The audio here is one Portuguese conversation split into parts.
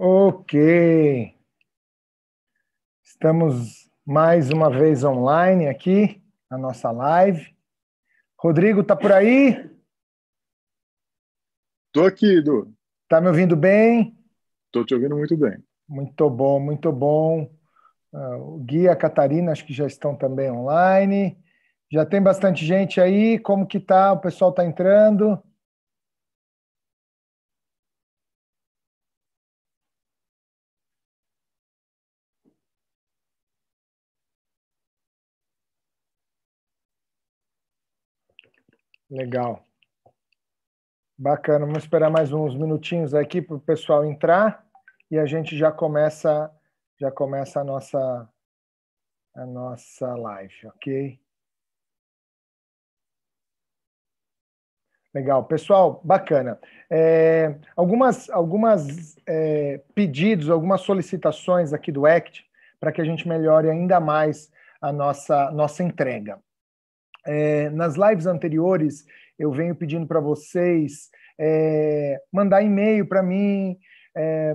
Ok. Estamos mais uma vez online aqui, na nossa live. Rodrigo, tá por aí? Tô aqui, Edu. Tá me ouvindo bem? Tô te ouvindo muito bem. Muito bom, muito bom. Ah, o Gui e a Catarina acho que já estão também online. Já tem bastante gente aí. Como que tá? O pessoal tá entrando? Legal. Bacana. Vamos esperar mais uns minutinhos aqui para o pessoal entrar e a gente já começa já começa a nossa a nossa live, ok? Legal, pessoal, bacana. É, algumas algumas é, pedidos, algumas solicitações aqui do ACT para que a gente melhore ainda mais a nossa nossa entrega. É, nas lives anteriores, eu venho pedindo para vocês é, mandar e-mail para mim, é,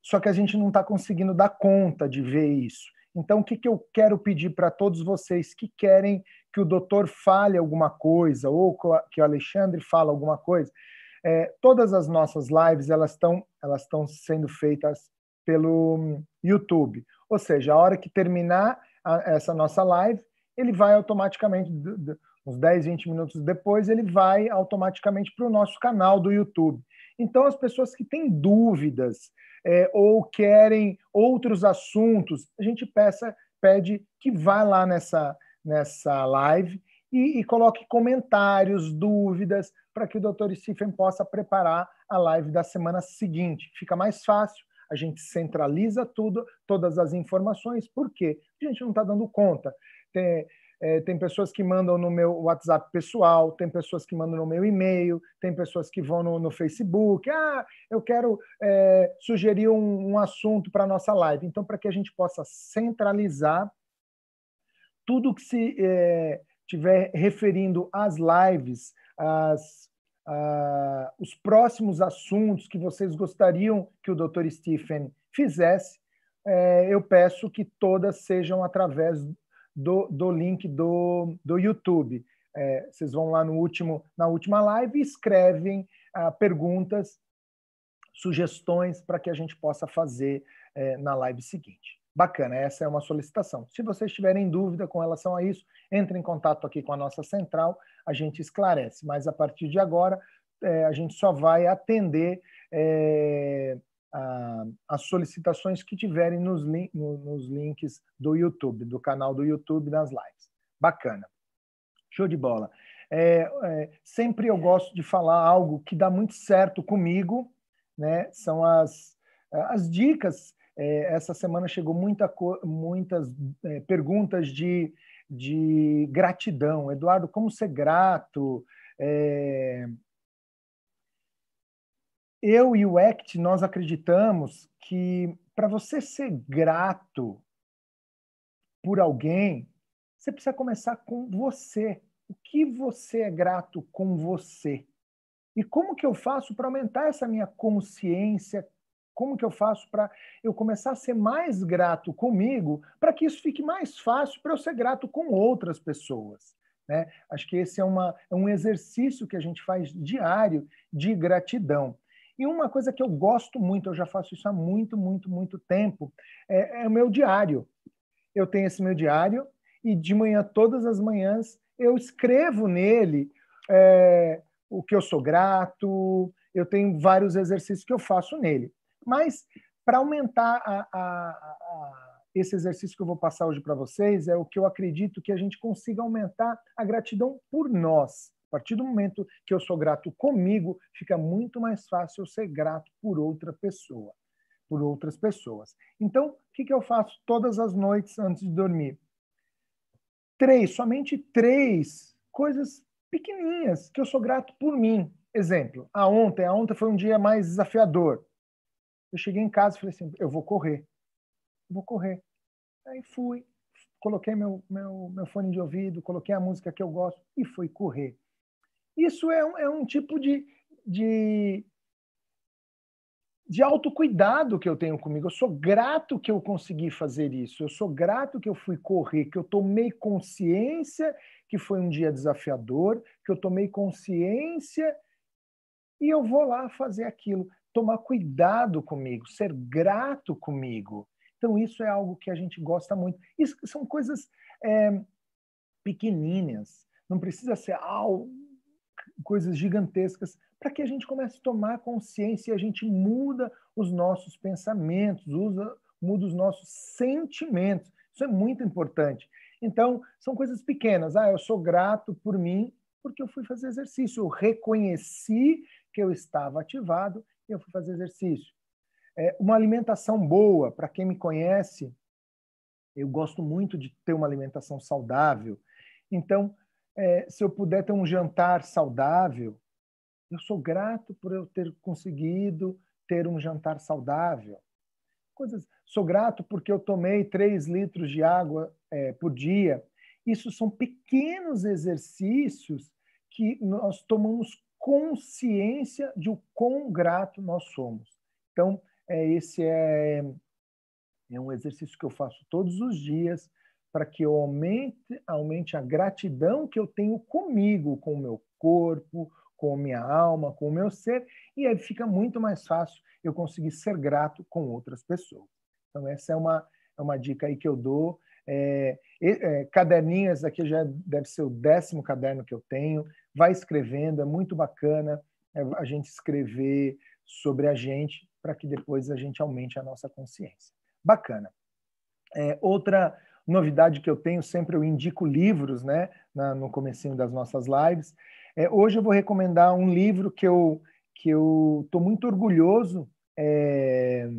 só que a gente não está conseguindo dar conta de ver isso. Então, o que, que eu quero pedir para todos vocês que querem que o doutor fale alguma coisa, ou que o Alexandre fale alguma coisa? É, todas as nossas lives elas estão elas estão sendo feitas pelo YouTube. Ou seja, a hora que terminar a, essa nossa live, ele vai automaticamente, uns 10, 20 minutos depois, ele vai automaticamente para o nosso canal do YouTube. Então, as pessoas que têm dúvidas é, ou querem outros assuntos, a gente peça, pede que vá lá nessa, nessa live e, e coloque comentários, dúvidas, para que o Dr. Stephen possa preparar a live da semana seguinte. Fica mais fácil, a gente centraliza tudo, todas as informações, por quê? A gente não está dando conta. Tem, é, tem pessoas que mandam no meu WhatsApp pessoal, tem pessoas que mandam no meu e-mail, tem pessoas que vão no, no Facebook. Ah, eu quero é, sugerir um, um assunto para a nossa live. Então, para que a gente possa centralizar tudo que se é, tiver referindo às lives, às, os próximos assuntos que vocês gostariam que o Dr. Stephen fizesse, é, eu peço que todas sejam através do, do link do, do YouTube. É, vocês vão lá no último, na última live e escrevem ah, perguntas, sugestões para que a gente possa fazer é, na live seguinte. Bacana, essa é uma solicitação. Se vocês tiverem dúvida com relação a isso, entre em contato aqui com a nossa central, a gente esclarece. Mas a partir de agora, é, a gente só vai atender é, as solicitações que tiverem nos, link, nos links do YouTube, do canal do YouTube das lives. Bacana. Show de bola. É, é, sempre eu gosto de falar algo que dá muito certo comigo, né? São as, as dicas. É, essa semana chegou muita, muitas é, perguntas de, de gratidão. Eduardo, como ser grato? Eu e o ACT, nós acreditamos que para você ser grato por alguém, você precisa começar com você. O que você é grato com você? E como que eu faço para aumentar essa minha consciência? Como que eu faço para eu começar a ser mais grato comigo, para que isso fique mais fácil para eu ser grato com outras pessoas? Né? Acho que esse é, uma, é um exercício que a gente faz diário de gratidão. E uma coisa que eu gosto muito, eu já faço isso há muito, muito, muito tempo, é, é o meu diário. Eu tenho esse meu diário e de manhã, todas as manhãs, eu escrevo nele é, o que eu sou grato, eu tenho vários exercícios que eu faço nele. Mas, para aumentar a, a, a, esse exercício que eu vou passar hoje para vocês, é o que eu acredito que a gente consiga aumentar a gratidão por nós. A partir do momento que eu sou grato comigo, fica muito mais fácil eu ser grato por outra pessoa, por outras pessoas. Então, o que, que eu faço todas as noites antes de dormir? Três, somente três coisas pequenininhas que eu sou grato por mim. Exemplo, a ontem, a ontem foi um dia mais desafiador. Eu cheguei em casa e falei assim, eu vou correr, eu vou correr. Aí fui, coloquei meu, meu, meu fone de ouvido, coloquei a música que eu gosto e fui correr. Isso é um, é um tipo de, de, de autocuidado que eu tenho comigo. Eu sou grato que eu consegui fazer isso. Eu sou grato que eu fui correr, que eu tomei consciência que foi um dia desafiador, que eu tomei consciência e eu vou lá fazer aquilo. Tomar cuidado comigo, ser grato comigo. Então, isso é algo que a gente gosta muito. Isso são coisas é, pequenininhas. Não precisa ser algo, coisas gigantescas, para que a gente comece a tomar consciência e a gente muda os nossos pensamentos, usa, muda os nossos sentimentos. Isso é muito importante. Então, são coisas pequenas. Ah, eu sou grato por mim porque eu fui fazer exercício. Eu reconheci que eu estava ativado e eu fui fazer exercício. É, uma alimentação boa, para quem me conhece, eu gosto muito de ter uma alimentação saudável. Então, é, se eu puder ter um jantar saudável, eu sou grato por eu ter conseguido ter um jantar saudável. Coisas. Sou grato porque eu tomei 3 litros de água é, por dia. Isso são pequenos exercícios que nós tomamos consciência de o quão grato nós somos. Então, é, esse é, é um exercício que eu faço todos os dias para que eu aumente, aumente a gratidão que eu tenho comigo, com o meu corpo, com a minha alma, com o meu ser, e aí fica muito mais fácil eu conseguir ser grato com outras pessoas. Então, essa é uma, é uma dica aí que eu dou. É, é, caderninhas, aqui já deve ser o décimo caderno que eu tenho. Vai escrevendo, é muito bacana é, a gente escrever sobre a gente para que depois a gente aumente a nossa consciência. Bacana. É, outra novidade que eu tenho, sempre eu indico livros, né, na, no comecinho das nossas lives. É, hoje eu vou recomendar um livro que eu que eu estou muito orgulhoso, é,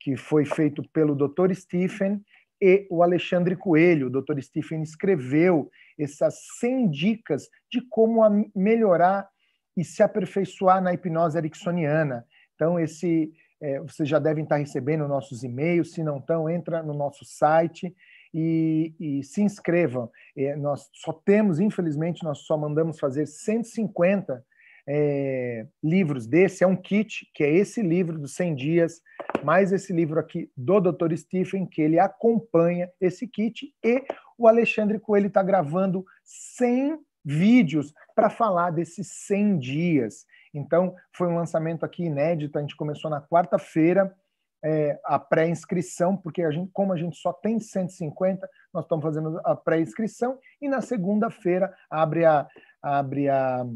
que foi feito pelo Dr. Stephen e o Alexandre Coelho. O Dr. Stephen escreveu essas 100 dicas de como melhorar e se aperfeiçoar na hipnose ericksoniana. Então, esse é, vocês já devem estar recebendo nossos e-mails. Se não estão, entra no nosso site e, e se inscrevam. É, nós só temos, infelizmente, nós só mandamos fazer 150 é, livros desse. É um kit, que é esse livro dos 100 dias, mais esse livro aqui do Dr. Stephen, que ele acompanha esse kit, e o Alexandre Coelho está gravando 100 vídeos para falar desses 100 dias. Então, foi um lançamento aqui inédito, a gente começou na quarta-feira, é, a pré-inscrição, porque a gente, como a gente só tem 150, nós estamos fazendo a pré-inscrição e na segunda-feira abre, a, abre a,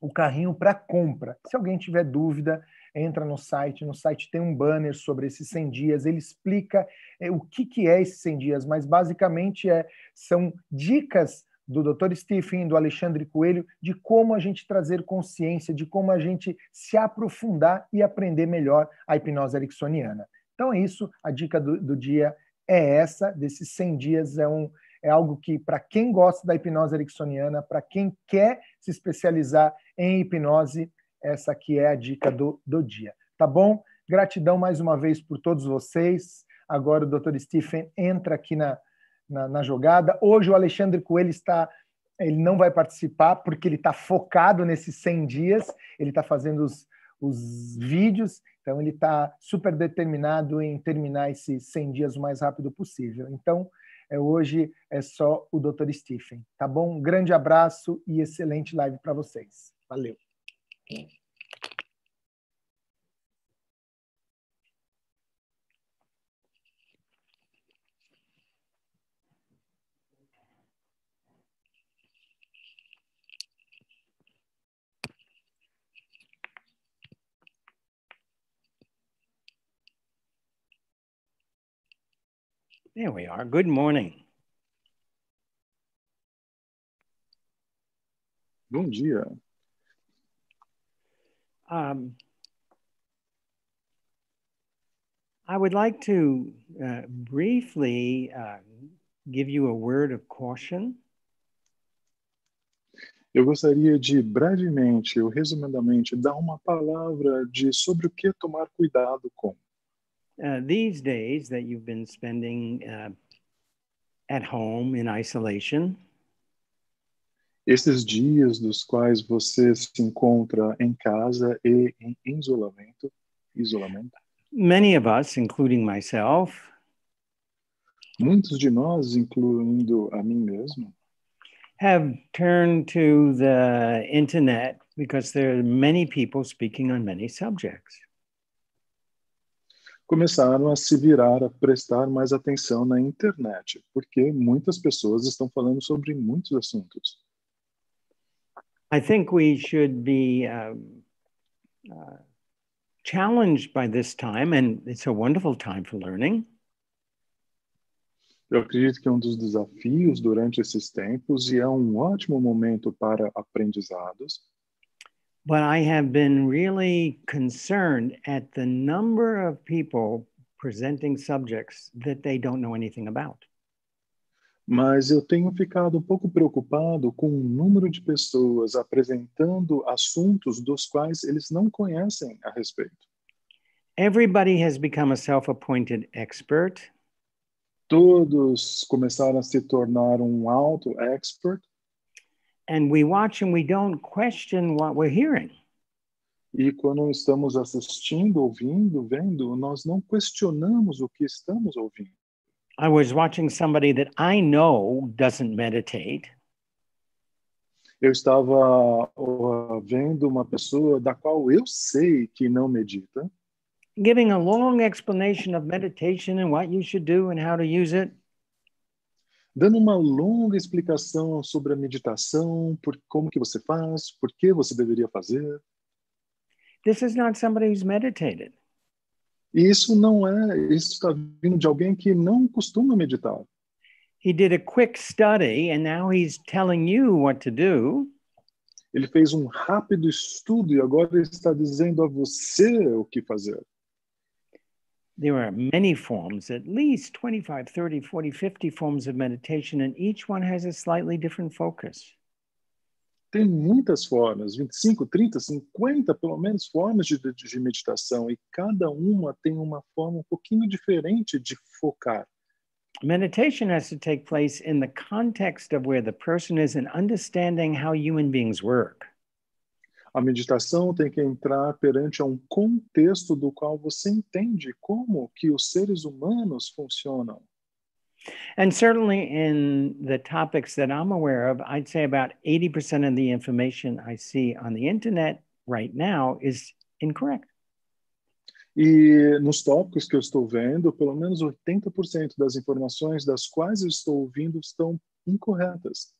o carrinho para compra. Se alguém tiver dúvida, entra no site. No site tem um banner sobre esses 100 dias. Ele explica é, o que, que é esses 100 dias, mas basicamente é, são dicas do Dr. Stephen, do Alexandre Coelho, de como a gente trazer consciência, de como a gente se aprofundar e aprender melhor a hipnose ericksoniana. Então é isso, a dica do, do dia é essa, desses 100 dias é, um, é algo que, para quem gosta da hipnose ericksoniana, para quem quer se especializar em hipnose, essa aqui é a dica do, do dia. Tá bom? Gratidão mais uma vez por todos vocês. Agora o Dr. Stephen entra aqui na, na, na jogada. Hoje o Alexandre Coelho está ele não vai participar porque ele está focado nesses 100 dias, ele está fazendo os, os vídeos, então ele está super determinado em terminar esses 100 dias o mais rápido possível. Então, é, hoje é só o Dr. Stephen, tá bom? Um grande abraço e excelente live para vocês. Valeu! There we are. Good morning. Bom dia. Um, I would like to uh, briefly uh, give you a word of caution. Eu gostaria de brevemente, ou resumidamente, dar uma palavra de sobre o que tomar cuidado com. Uh, these days that you've been spending uh, at home in isolation, Esses dias dos quais você se encontra em casa e em isolamento, isolamento. Many of us, including myself, Muitos de nós, incluindo a mim mesmo, have turned to the internet because there are many people speaking on many subjects. Começaram a se virar, a prestar mais atenção na internet, porque muitas pessoas estão falando sobre muitos assuntos. I think we should be um, uh, challenged by this time, and it's a wonderful time for learning. Eu acredito que é um dos desafios durante esses tempos e é um ótimo momento para aprendizados, But I have been really concerned at the number of people presenting subjects that they don't know anything about. mas eu tenho ficado um pouco preocupado com o número de pessoas apresentando assuntos dos quais eles não conhecem a respeito. Everybody has become a self appointed expert. Todos começaram a se tornar um auto-expert and we watch and we don't question what we're hearing. e quando estamos assistindo, ouvindo, vendo, nós não questionamos o que estamos ouvindo. I was watching somebody that I know doesn't meditate, Eu estava uh, vendo uma pessoa da qual eu sei que não medita, giving a long explanation of meditation and what you should do and how to use it. Dando uma longa explicação sobre a meditação, por como que você faz, por que você deveria fazer. This is not somebody who's meditated. Isso não é, isso está vindo de alguém que não costuma meditar. He did a quick study and now he's telling you what to do. Ele fez um rápido estudo e agora está dizendo a você o que fazer. There are many forms, at least 25, 30, 40, 50 forms of meditation, and each one has a slightly different focus. Tem muitas formas, 25, 30, 50, pelo menos, formas de, de, meditação, e cada uma tem uma forma um pouquinho diferente de focar. Meditation has to take place in the context of where the person is and understanding how human beings work. A meditação tem que entrar perante a um contexto do qual você entende como que os seres humanos funcionam. And certainly in the topics that I'm aware of, I'd say about 80% of the information I see on the internet right now is incorrect. E nos tópicos que eu estou vendo, pelo menos 80% das informações das quais eu estou ouvindo estão incorretas.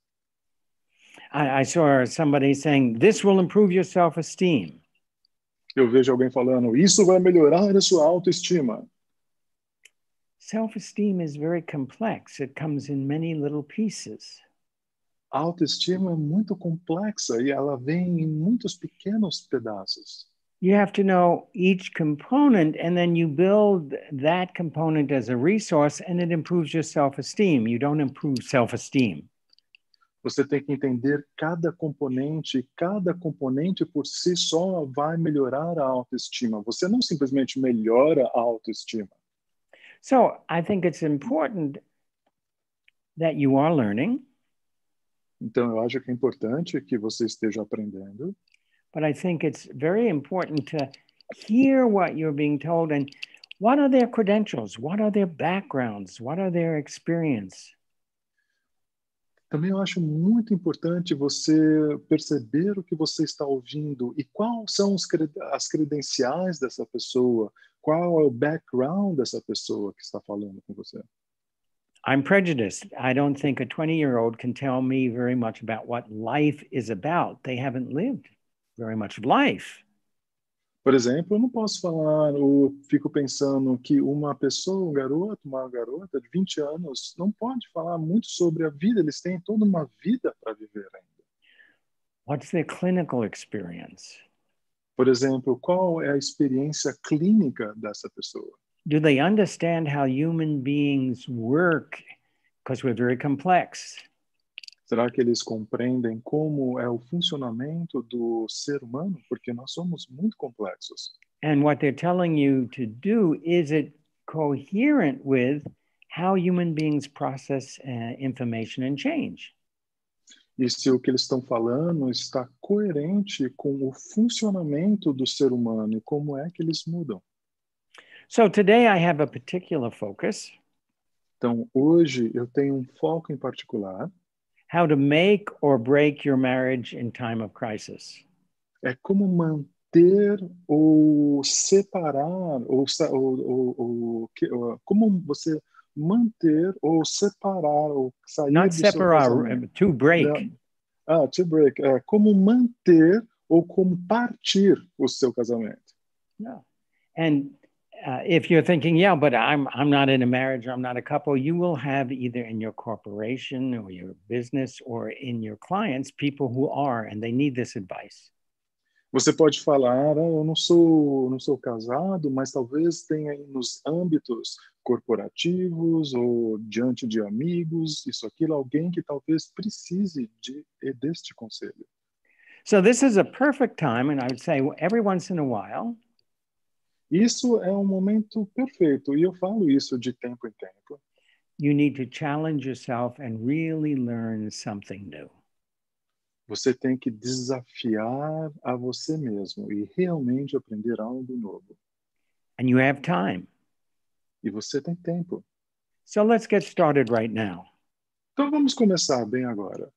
I, I saw somebody saying, This will improve your self esteem. Eu vejo alguém falando, isso vai melhorar a sua autoestima. Self esteem is very complex, it comes in many little pieces. A autoestima é muito complexa e ela vem em muitos pequenos pedaços. You have to know each component, and then you build that component as a resource, and it improves your self esteem. You don't improve self esteem. Você tem que entender cada componente, cada componente por si só vai melhorar a autoestima. Você não simplesmente melhora a autoestima. So I think it's important that you are learning, Então, eu acho que é importante que você esteja aprendendo, but I think it's very important to hear what you're being told and what are their credentials? What are their backgrounds? What are their experience? Também eu acho muito importante você perceber o que você está ouvindo e quais são cred- as credenciais dessa pessoa, qual é o background dessa pessoa que está falando com você. I'm prejudiced. I don't think a 20 year old can tell me very much about what life is about. They haven't lived very much of life. Por exemplo, eu não posso falar, ou fico pensando que uma pessoa, um garoto, uma garota de 20 anos, não pode falar muito sobre a vida, eles têm toda uma vida para viver ainda. What's their clinical experience? Por exemplo, qual é a experiência clínica dessa pessoa? Do they understand how human beings work? Because we're very complex. Será que eles compreendem como é o funcionamento do ser humano? Porque nós somos muito complexos. And what they're telling you to do is it coherent with how human beings process uh, information and change? e se o que eles estão falando está coerente com o funcionamento do ser humano e como é que eles mudam. So today I have a particular focus Então, hoje eu tenho um foco em particular, how to make or break your marriage in time of crisis. é como manter ou separar ou, ou, ou, ou- como você manter ou separar ou sair Not separar, to break. Ah, to break. É, como manter ou como partir o seu casamento. No. And uh, if you're thinking, yeah, but I'm I'm not in a marriage, or I'm not a couple, you will have either in your corporation or your business or in your clients people who are and they need this advice. Você pode falar, ah, eu não sou, não sou casado, mas talvez tenha nos âmbitos corporativos ou diante de amigos, isso aquilo, alguém que talvez precise de deste conselho. So this is a perfect time, and I would say every once in a while, Isso é um momento perfeito, e eu falo isso de tempo em tempo. you need to challenge yourself and really learn something new. Você tem que desafiar a você mesmo e realmente aprender algo novo. And you have time. E você tem tempo. So let's get started right now. Então vamos começar bem agora.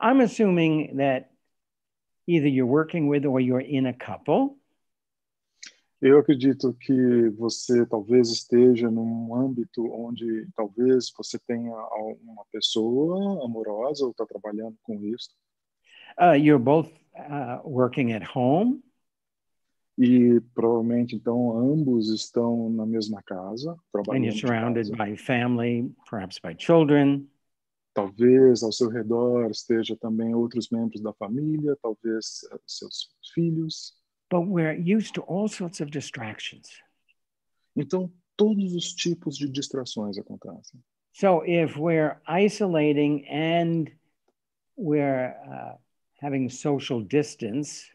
I'm assuming that either you're working with or you're in a couple. Eu acredito que você talvez esteja num âmbito onde talvez você tenha uma pessoa amorosa ou está trabalhando com isso Uh, you're both uh, working at home. e provavelmente então ambos estão na mesma casa and trabalhando. you're de surrounded by family, perhaps by children. Talvez ao seu redor esteja também outros membros da família, talvez eh, seus filhos. But we're used to all sorts of distractions. Então todos os tipos de distrações acontecem. So if we're isolating and we're uh, having social distance,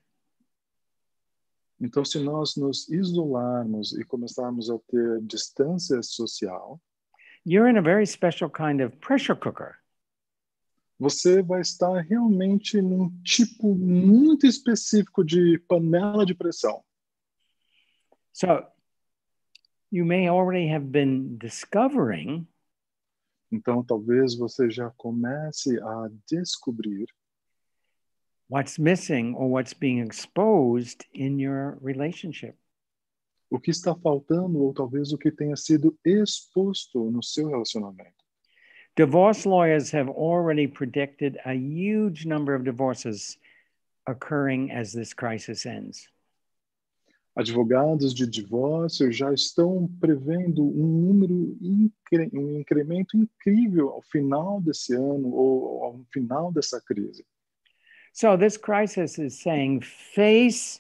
Então se nós nos isolarmos e começarmos a ter distância social, you're in a very special kind of pressure cooker. Você vai estar realmente num tipo muito específico de panela de pressão. So you may already have been discovering Então, talvez você já comece a descobrir what's missing or what's being exposed in your relationship. o que está faltando ou talvez o que tenha sido exposto no seu relacionamento. Divorce lawyers have already predicted a huge number of divorces occurring as this crisis ends. Advogados de divórcio já estão prevendo um número, incre- um incremento incrível ao final desse ano ou ao final dessa crise. So, this crisis is saying face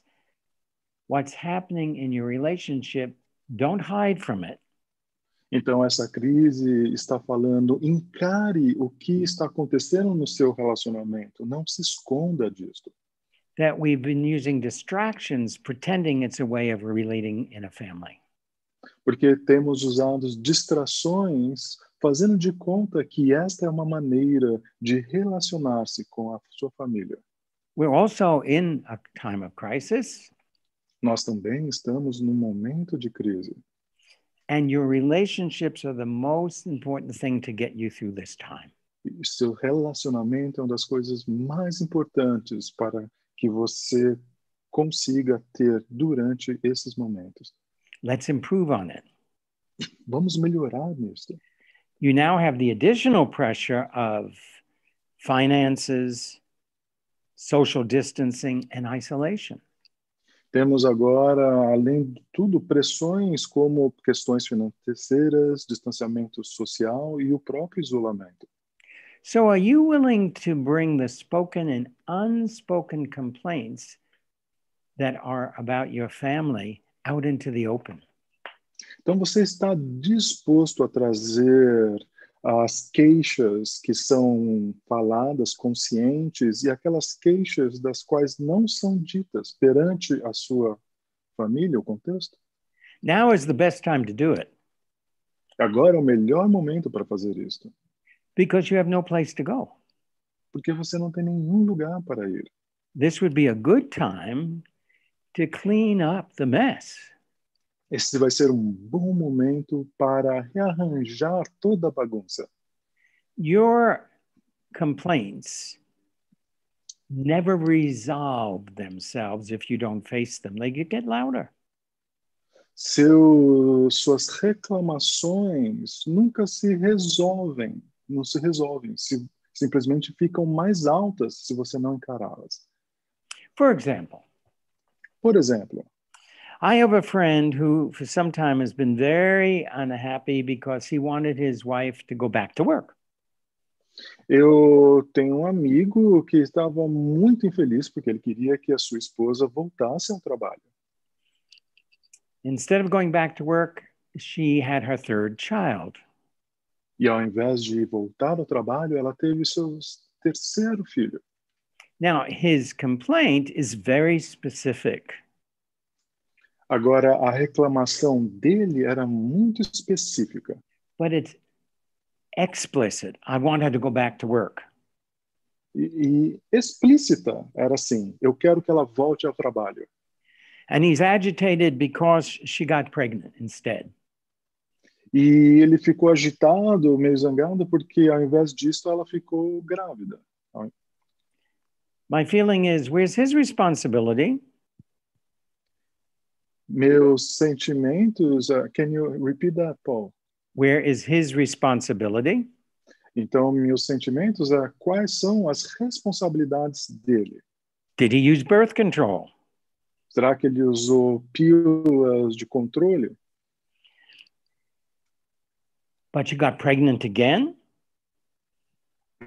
what's happening in your relationship, don't hide from it. Então, essa crise está falando, encare o que está acontecendo no seu relacionamento, não se esconda disso. That we've been using distractions pretending it's a way of relating in a family. Porque temos usado distrações fazendo de conta que esta é uma maneira de relacionar-se com a sua família. We're also in a time of crisis, Nós também estamos num momento de crise. And your relationships are the most important thing to get you through this time. Seu relacionamento é uma das coisas mais importantes para que você consiga ter durante esses momentos. Let's improve on it. Vamos melhorar nisso. You now have the additional pressure of finances, social distancing, and isolation. Temos agora, além de tudo, pressões como questões financeiras, distanciamento social e o próprio isolamento. So, are you willing to bring the spoken and unspoken complaints that are about your family out into the open? Então, você está disposto a trazer as queixas que são faladas, conscientes, e aquelas queixas das quais não são ditas perante a sua família, o contexto? Now is the best time to do it Agora é o melhor momento para fazer isso, because you have no place to go. porque você não tem nenhum lugar para ir. This would be a good time to clean up the mess. Esse vai ser um bom momento para rearranjar toda a bagunça. Your complaints never resolve themselves if you don't face them. They get louder. Seu, suas reclamações nunca se resolvem, não se resolvem, se, simplesmente ficam mais altas se você não encará-las. For example, Por exemplo, I have a friend who, for some time, has been very unhappy because he wanted his wife to go back to work. eu tenho um amigo que estava muito infeliz porque ele queria que a sua esposa voltasse ao trabalho. Instead of going back to work, she had her third child. E ao invés de voltar ao trabalho, ela teve seu terceiro filho. Now, his complaint is very specific. Agora, a reclamação dele era muito específica. but it's explicit. I want her to go back to work. e, e explícita. Era assim: eu quero que ela volte ao trabalho. And he's agitated because she got pregnant instead. E ele ficou agitado, meio zangado, porque ao invés disso ela ficou grávida. My feeling is where's his responsibility? Meus sentimentos. uh, can you repeat that, Paul? Where is his responsibility? Então, meus sentimentos é quais são as responsabilidades dele. Did he use birth control? Será que ele usou pílulas de controle? But she got pregnant again?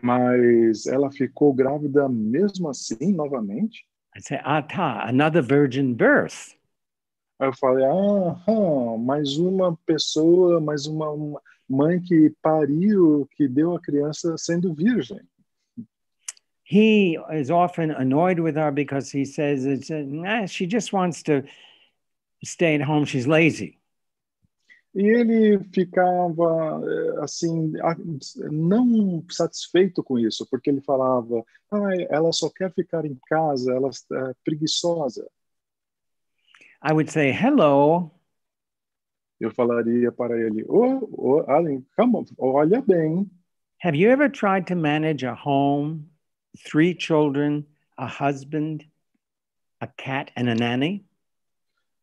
Mas ela ficou grávida mesmo assim, novamente? I say, ah, ta, another virgin birth. Aí eu falei, ah, mais uma pessoa, mais uma, uma mãe que pariu, que deu a criança sendo virgem. He is often annoyed with her because he says, it's, uh, nah, she just wants to stay at home. She's lazy. E ele ficava eh, assim, não satisfeito com isso, porque ele falava, ah, ela só quer ficar em casa, ela é preguiçosa. I would say, hello, Eu falaria para ele, oh, oh, Alan, calma, olha bem, have you ever tried to manage a home, three children, a husband, a cat, and a nanny?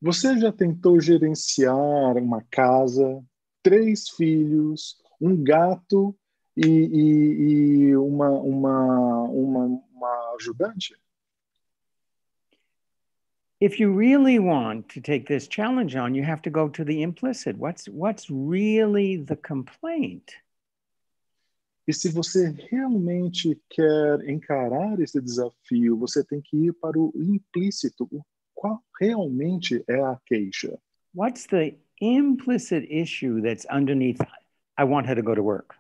Você já tentou gerenciar uma casa, três filhos, um gato e, e- e uma, uma, uma, uma ajudante? If you really want to take this challenge on, you have to go to the implicit. What's what's really the complaint? E se você realmente quer encarar esse desafio, você tem que ir para o implícito. Qual realmente é a queixa? What's the implicit issue that's underneath I want her to go to work?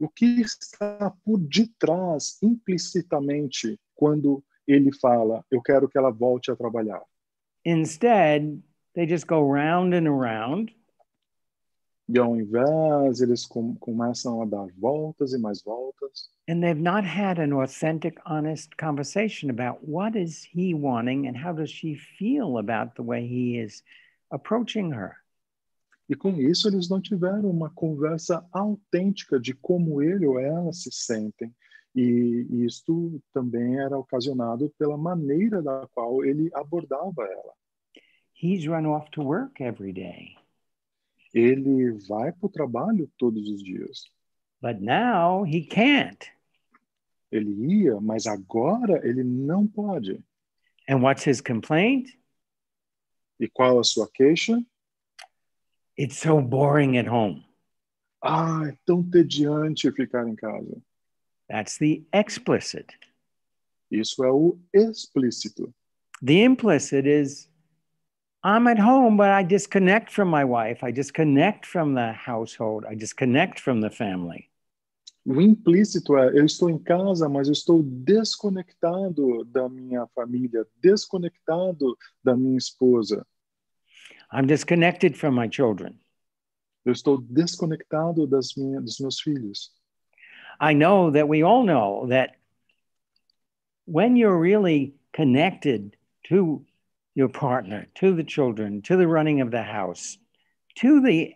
O que está por detrás implicitamente quando ele fala, eu quero que ela volte a trabalhar? Instead, they just go round and around E ao invés, eles com, começam a dar voltas e mais voltas. and they've not had an authentic honest conversation about what is he wanting and how does she feel about the way he is approaching her. E com isso, eles não tiveram uma conversa autêntica de como ele ou ela se sentem. E isto também era ocasionado pela maneira da qual ele abordava ela. He's run off to work every day. Ele vai para o trabalho todos os dias. But now he can't. Ele ia, mas agora ele não pode. And what's his complaint? E qual a sua queixa? It's so boring at home. Ah, é tão tediante ficar em casa. That's the explicit. Isso é o explícito. The implicit is I'm at home, but I disconnect from my wife. I disconnect from the household. I disconnect from the family. O implícito é: eu estou em casa, mas eu estou desconectado da minha família, desconectado da minha esposa. I'm disconnected from my children. Eu estou desconectado das minhas, dos meus filhos. I know that we all know that when you're really connected to your partner, to the children, to the running of the house, to the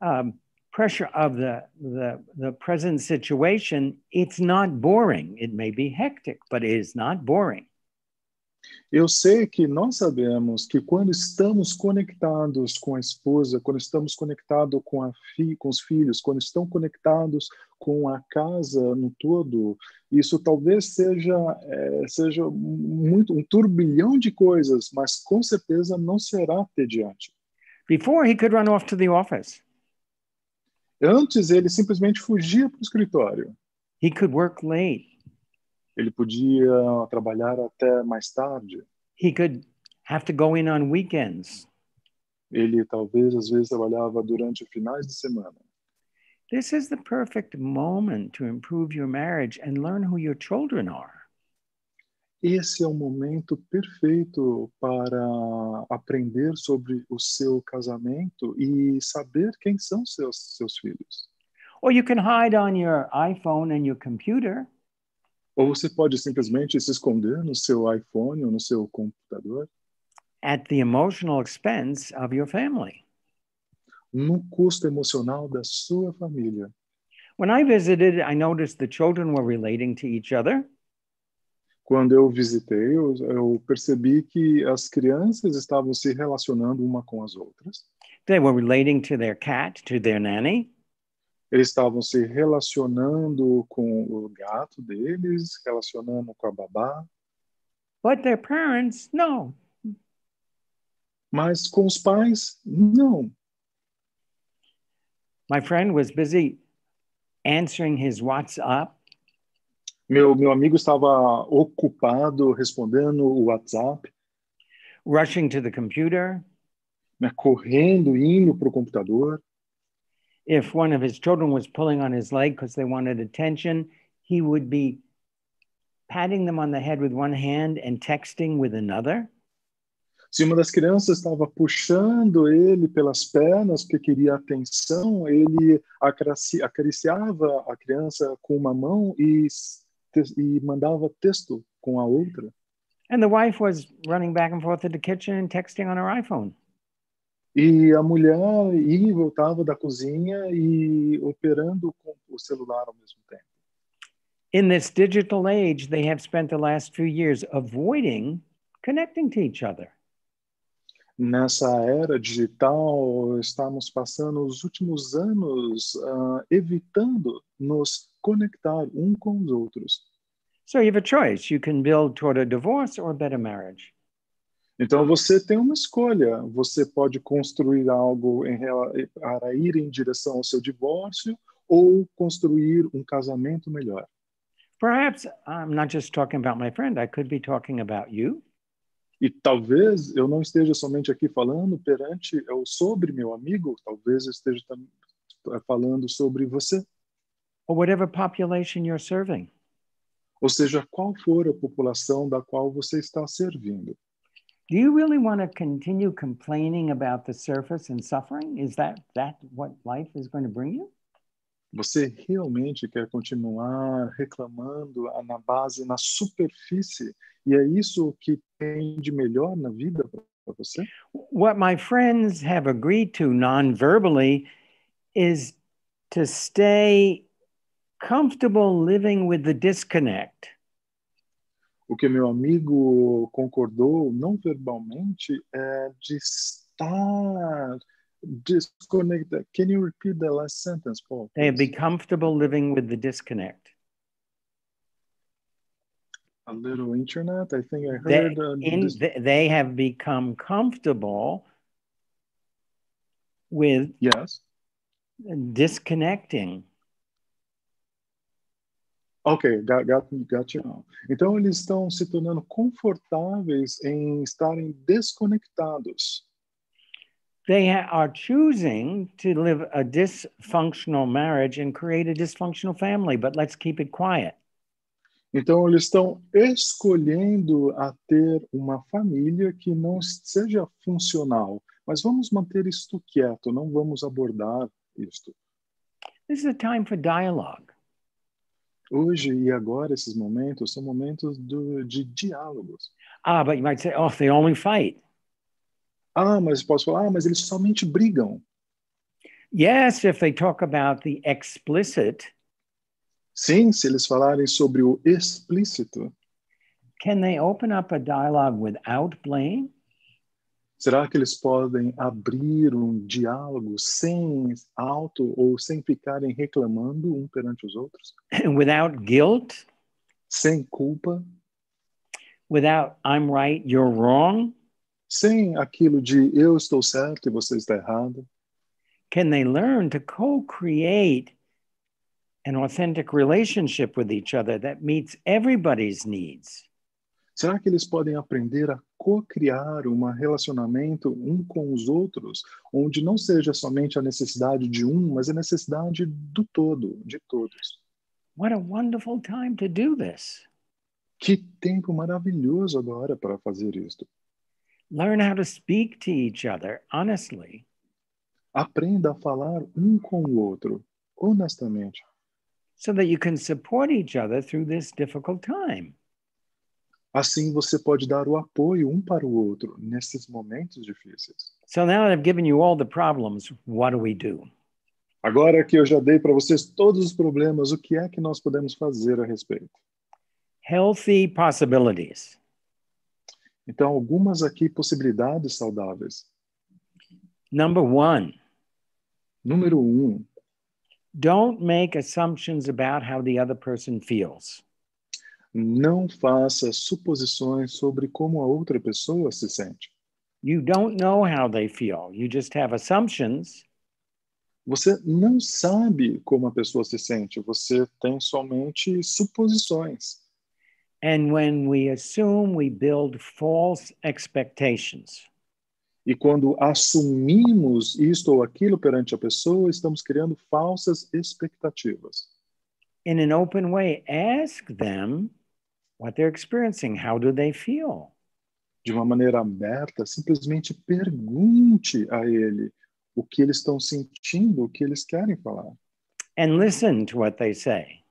um, pressure of the, the, the present situation, it's not boring. It may be hectic, but it is not boring. Eu sei que nós sabemos que quando estamos conectados com a esposa, quando estamos conectados com, a fi, com os filhos, quando estão conectados com a casa no todo, isso talvez seja, é, seja muito um turbilhão de coisas, mas com certeza não será tediante. Before he could run off to the office. Antes ele simplesmente fugia para o escritório. He could work late. Ele podia trabalhar até mais tarde. He could have to go in on weekends. Ele talvez às vezes trabalhava durante finais de semana. This is the perfect moment to improve your marriage and learn who your children are. Esse é o momento perfeito para aprender sobre o seu casamento e saber quem são seus seus filhos. Or you can hide on your iPhone and your computer. Ou você pode simplesmente se esconder no seu iPhone ou no seu computador. At the emotional expense of your family. No custo emocional da sua família. When I visited, I noticed the children were relating to each other. Quando eu visitei, eu, eu percebi que as crianças estavam se relacionando uma com as outras. They were relating to their cat, to their nanny. Eles estavam se relacionando com o gato deles, relacionando com a babá. But their parents, no. Mas com os pais, não. My friend was busy answering his WhatsApp. Meu, meu amigo estava ocupado respondendo o WhatsApp, rushing to the computer. né, correndo, indo para o computador. If one of his children was pulling on his leg because they wanted attention, he would be patting them on the head with one hand and texting with another. Se uma das crianças estava puxando ele pelas pernas porque queria atenção, ele acarici- acariciava a criança com uma mão e, e mandava texto com a outra. And the wife was running back and forth to the kitchen and texting on her iPhone. E a mulher ia e voltava da cozinha e operando com o celular ao mesmo tempo. In this digital age, they have spent the last few years avoiding connecting to each other. Nessa era digital, estamos passando os últimos anos ah, evitando nos conectar um com os outros. So you have a choice. You can build toward a divorce or a better marriage. Então você tem uma escolha. Você pode construir algo em, para ir em direção ao seu divórcio ou construir um casamento melhor. Perhaps I'm not just talking about my friend, I could be talking about you. E talvez eu não esteja somente aqui falando perante ou sobre meu amigo, talvez eu esteja tam- falando sobre você. or whatever population you're serving. Ou seja, qual for a população da qual você está servindo. Do you really want to continue complaining about the surface and suffering? Is that that what life is going to bring you? Você realmente quer continuar reclamando na base, na superfície? E é isso que tem de melhor na vida para você? What my friends have agreed to non-verbally is to stay comfortable living with the disconnect. O que meu amigo concordou não verbalmente é de estar desconectado. Can you repeat the last sentence, Paul? They be comfortable living with the disconnect. A little internet. I think I They, heard. uh, in, this- they have become comfortable with yes. disconnecting. Ok, got, got, got you now. Então eles estão se tornando confortáveis em estarem desconectados. They are choosing to live a dysfunctional marriage and create a dysfunctional family, but let's keep it quiet. Então eles estão escolhendo a ter uma família que não seja funcional, mas vamos manter isto quieto, não vamos abordar isto. This is a time for dialogue. Hoje e agora, esses momentos são momentos do, de diálogos. Ah, but you might say, oh, they only fight. Ah, mas posso falar, ah, mas eles somente brigam. Yes, if they talk about the explicit, Sim, se eles falarem sobre o explícito, can they open up a dialogue without blame? Será que eles podem abrir um diálogo sem auto ou sem ficarem reclamando um perante os outros? without guilt? Sem culpa? Without I'm right, you're wrong? Sem aquilo de eu estou certo e você está errado? Can they learn to co create an authentic relationship with each other that meets everybody's needs? Será que eles podem aprender a co-criar um relacionamento um com os outros, onde não seja somente a necessidade de um, mas a necessidade do todo, de todos? What a wonderful time to do this. Que tempo maravilhoso agora para fazer isto. Learn how to speak to each other honestly. Aprenda a falar um com o outro, honestamente, so that you can support each other through this difficult time. Assim você pode dar o apoio um para o outro nesses momentos difíceis. So now that I've given you all the problems, what do we do? Agora que eu já dei para vocês todos os problemas, o que é que nós podemos fazer a respeito? Healthy possibilities. Então, algumas aqui possibilidades saudáveis. Number one, Número um, don't make assumptions about how the other person feels. Não faça suposições sobre como a outra pessoa se sente. You don't know how they feel. You just have assumptions, Você não sabe como a pessoa se sente, você tem somente suposições. and when we assume, we build false expectations. E quando assumimos isto ou aquilo perante a pessoa, estamos criando falsas expectativas. In an open way, ask them what they're experiencing. How do they feel? De uma maneira aberta, simplesmente pergunte a ele o que eles estão sentindo, o que eles querem falar. And listen to what they say.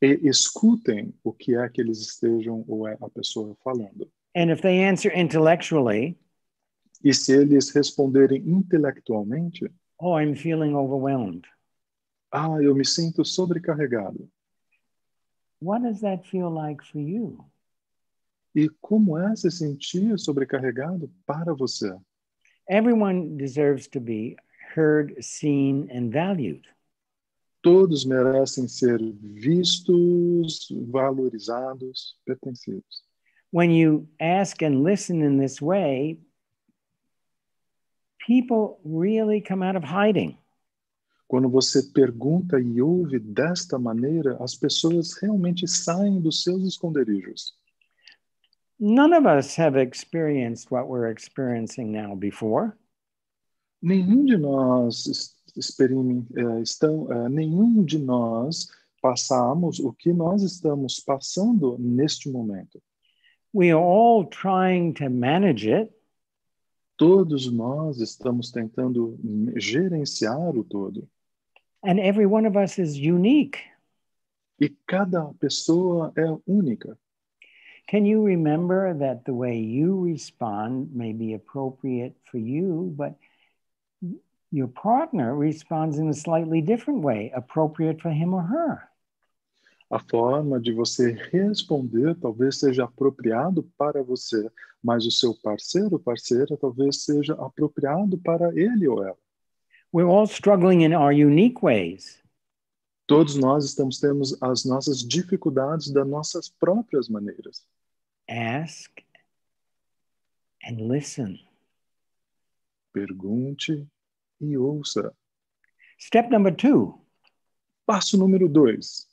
E escutem o que é que eles estejam ou é a pessoa falando. And if they answer intellectually, E se eles responderem intelectualmente, oh, I'm feeling overwhelmed. ah, eu me sinto sobrecarregado. What does that feel like for you? E como é se sentir sobrecarregado para você? Everyone deserves to be heard, seen, and valued. Todos merecem ser vistos, valorizados, pertencidos. When you ask and listen in this way, people really come out of hiding. Quando você pergunta e ouve desta maneira, as pessoas realmente saem dos seus esconderijos. None of us have experienced what we're experiencing now before. Nenhum de nós eh, estão, eh, nenhum de nós passamos o que nós estamos passando neste momento. We are all trying to manage it, Todos nós estamos tentando gerenciar o todo. And every one of us is unique. E cada pessoa é única. Can you remember that the way you respond may be appropriate for you, but your partner responds in a slightly different way, appropriate for him or her? A forma de você responder talvez seja apropriado para você, mas o seu parceiro, parceira, talvez seja apropriado para ele ou ela. We're all struggling in our unique ways. Todos nós estamos tendo as nossas dificuldades das nossas próprias maneiras. Ask and listen. Pergunte e ouça. Step number two Passo número dois.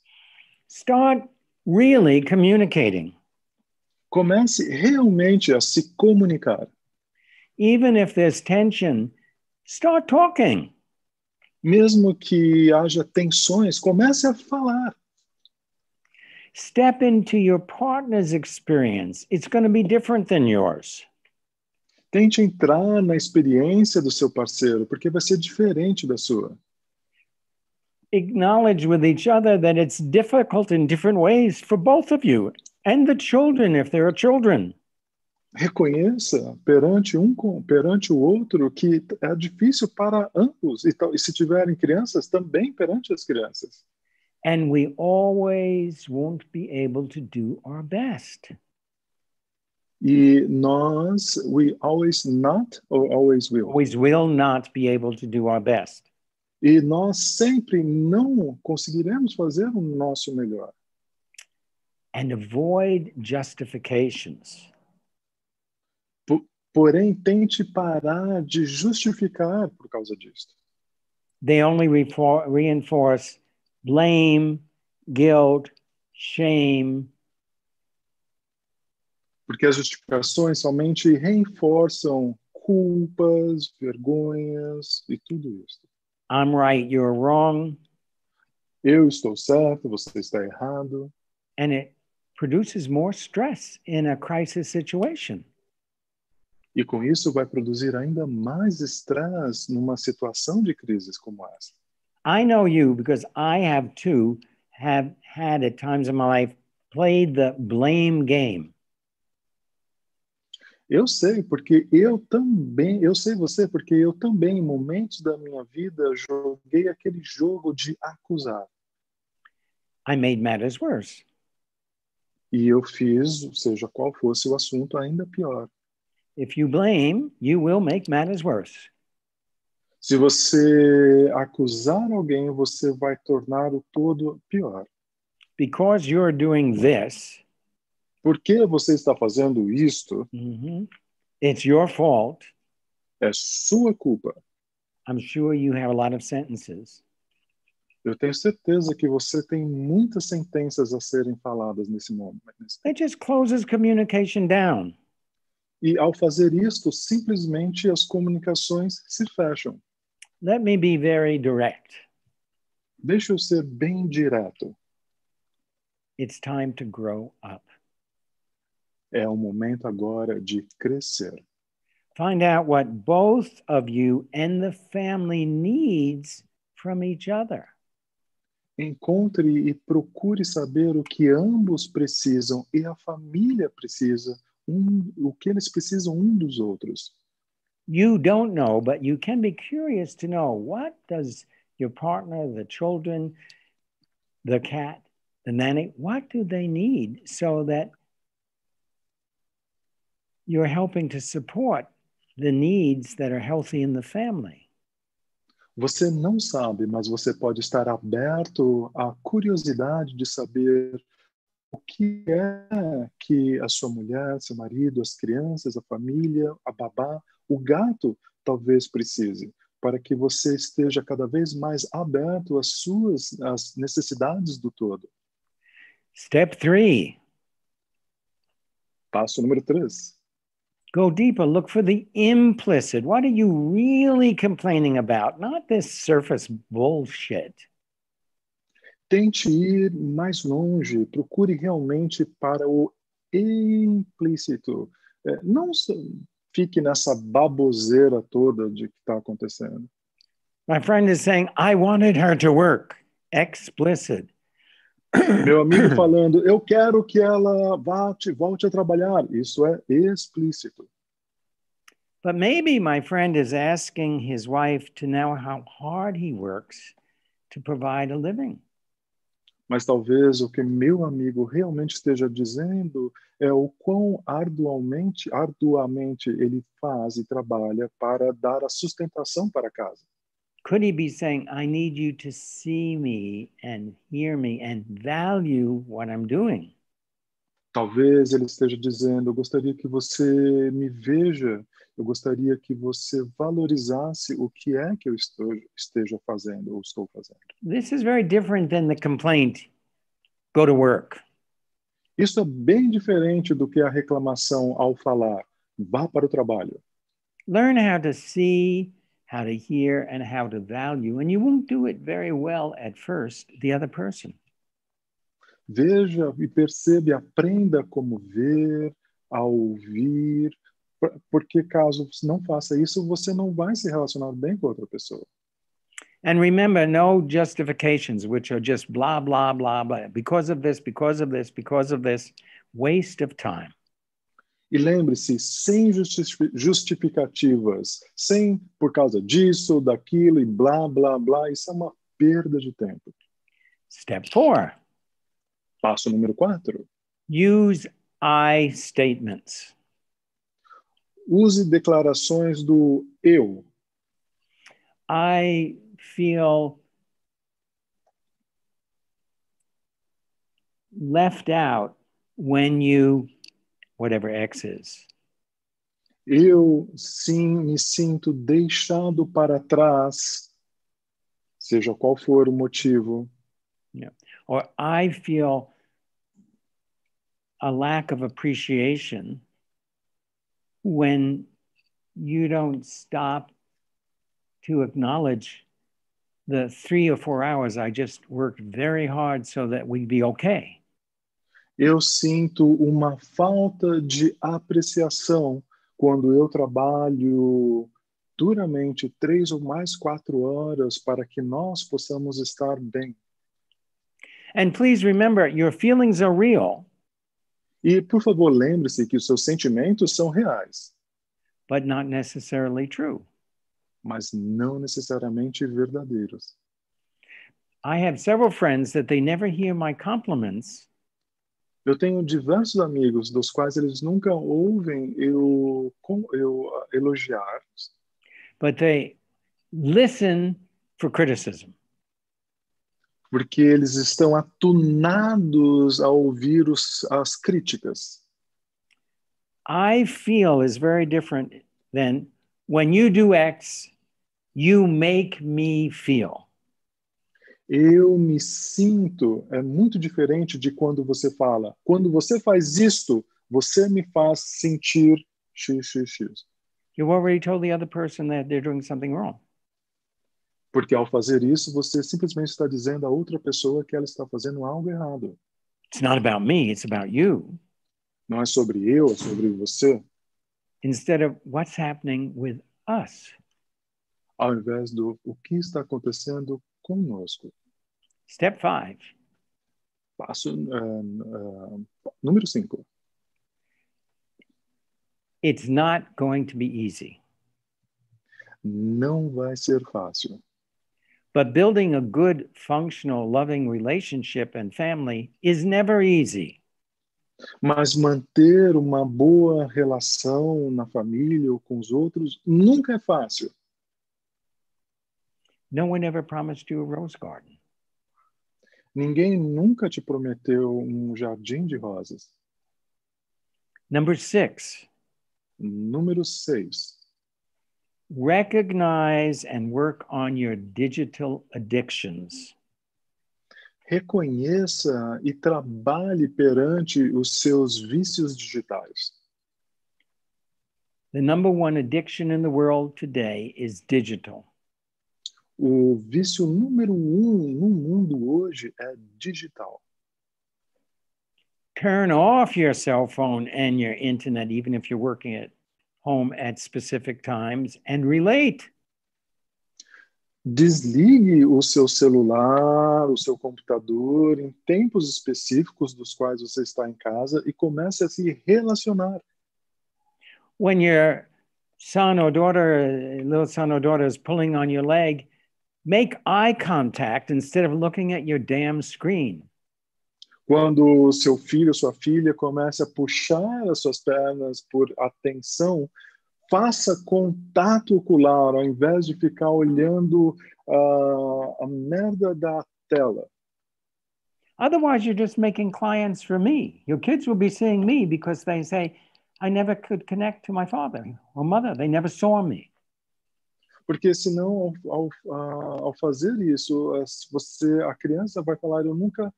start really communicating. Comece realmente a se comunicar. Even if there's tension, start talking. Mesmo que haja tensões, comece a falar. Step into your partner's experience. It's going to be different than yours. Tente entrar na experiência do seu parceiro, porque vai ser diferente da sua. acknowledge with each other that it's difficult in different ways for both of you and the children if there are children. Reconheça perante um perante o outro que é difícil para ambos e, e se tiverem crianças também perante as crianças. And we always won't be able to do our best. E nós we always not or always will. Always will not be able to do our best. E nós sempre não conseguiremos fazer o nosso melhor. And avoid justifications. Porém, tente parar de justificar por causa disso. They only reinforce blame, guilt, shame, Porque as justificações somente reforçam culpas, vergonhas e tudo isso. I'm right, you're wrong. Eu estou certo, você está errado. And it produces more stress in a crisis situation. E com isso vai produzir ainda mais estresse numa situação de crise como essa. I know you because I have too have had at times in my life played the blame game. Eu sei porque eu também, eu sei você porque eu também em momentos da minha vida joguei aquele jogo de acusar. I made matters worse. E eu fiz, seja qual fosse o assunto, ainda pior. If you blame, you will make matters worse. Se você acusar alguém, você vai tornar o todo pior. Because you're doing this, Por que você está fazendo isto? mhm, it's your fault. É sua culpa. I'm sure you have a lot of sentences. Eu tenho certeza que você tem muitas sentenças a serem faladas nesse momento. It just closes communication down. E ao fazer isto, simplesmente as comunicações se fecham. Let me be very direct. Deixa eu ser bem direto. It's time to grow up. É o momento agora de crescer. Find out what both of you and the family needs from each other. Encontre e procure saber o que ambos precisam e a família precisa, um, o que eles precisam um dos outros. You don't know, but you can be curious to know what does your partner, the children, the cat, the nanny, what do they need so that you're helping to support the needs that are healthy in the family. Você não sabe, mas você pode estar aberto à curiosidade de saber o que é que a sua mulher, seu marido, as crianças, a família, a babá, o gato talvez precise, para que você esteja cada vez mais aberto às suas às necessidades do todo. Step three, Passo número 3. go deeper, look for the implicit. What are you really complaining about? Not this surface bullshit. Tente ir mais longe, procure realmente para o implícito. É, não se- fique nessa baboseira toda de que está acontecendo. My friend is saying, I wanted her to work. Explicit. Meu amigo falando, eu quero que ela volte, volte a trabalhar. Isso é explícito. But maybe my friend is asking his wife to know how hard he works to provide a living. Mas talvez o que meu amigo realmente esteja dizendo é o quão arduamente, arduamente ele faz e trabalha para dar a sustentação para casa. Could he be saying, I need you to see me and hear me and value what I'm doing? Talvez ele esteja dizendo: Eu gostaria que você me veja, eu gostaria que você valorizasse o que é que eu estou, esteja fazendo ou estou fazendo. This is very different than the complaint go to work. Isso é bem diferente do que a reclamação ao falar: vá para o trabalho. Learn how to see, how to hear, and how to value. And you won't do it very well at first, the other person. Veja e perceba, e aprenda como ver, a ouvir, porque caso não faça isso, você não vai se relacionar bem com outra pessoa. And remember, no justifications, which are just blah, blah, blah, blah. Because of this, because of this, because of this. Waste of time. E lembre-se, sem justi- justificativas, sem por causa disso, daquilo e blá, blá, blá, isso é uma perda de tempo. Step four Passo número quatro. use I statements. Use declarações do eu. I feel left out when you, whatever X is. Eu, sim, me sinto deixado para trás, seja qual for o motivo. Or I feel a lack of appreciation when you don't stop to acknowledge the three or four hours I just worked very hard so that we'd be okay. Eu sinto uma falta de apreciação quando eu trabalho duramente três ou mais quatro horas para que nós possamos estar bem. And please remember, your feelings are real, E, por favor, lembre-se que os seus sentimentos são reais, but not necessarily true. mas não necessariamente verdadeiros. I have several friends that they never hear my compliments Eu tenho diversos amigos dos quais eles nunca ouvem eu, eu ah, elogiar, but they listen for criticism. Porque eles estão atunados a ouvir os, as críticas. I feel is very different than when you do X, you make me feel. Eu me sinto é muito diferente de quando você fala. Quando você faz isto, você me faz sentir xxx. You've already told the other person that they're doing something wrong. Porque ao fazer isso, você simplesmente está dizendo a outra pessoa que ela está fazendo algo errado. It's not about me, it's about you. Não é sobre eu, é sobre você. Instead of what's happening with us. Ao invés do o que está acontecendo conosco. Step five Passo ah, ah, número 5. it's not going to be easy, Não vai ser fácil. But building a good, functional, loving relationship and family is never easy. Mas manter uma boa relação na família ou com os outros nunca é fácil. No one ever promised you a rose garden. Ninguém nunca te prometeu um jardim de rosas. Number six, Número 6. Recognize and work on your digital addictions. Reconheça e trabalhe perante os seus vícios digitais. The number one addiction in the world today is digital. O vício número um no mundo hoje é digital. Turn off your cell phone and your internet, even if you're working at home at specific times, and relate. Desligue o seu celular, o seu computador em tempos específicos dos quais você está em casa e comece a se relacionar. When your son or daughter, little son or daughter, is pulling on your leg, make eye contact instead of looking at your damn screen. Quando seu filho ou sua filha comece a puxar as suas pernas por atenção, faça contato ocular ao invés de ficar olhando ah, a merda da tela. Otherwise, you're just making clients for me. Your kids will be seeing me because they say, I never could connect to my father or mother. They never saw me. Porque senão, ao, ao, ah, ao fazer isso, você, a criança vai falar: eu nunca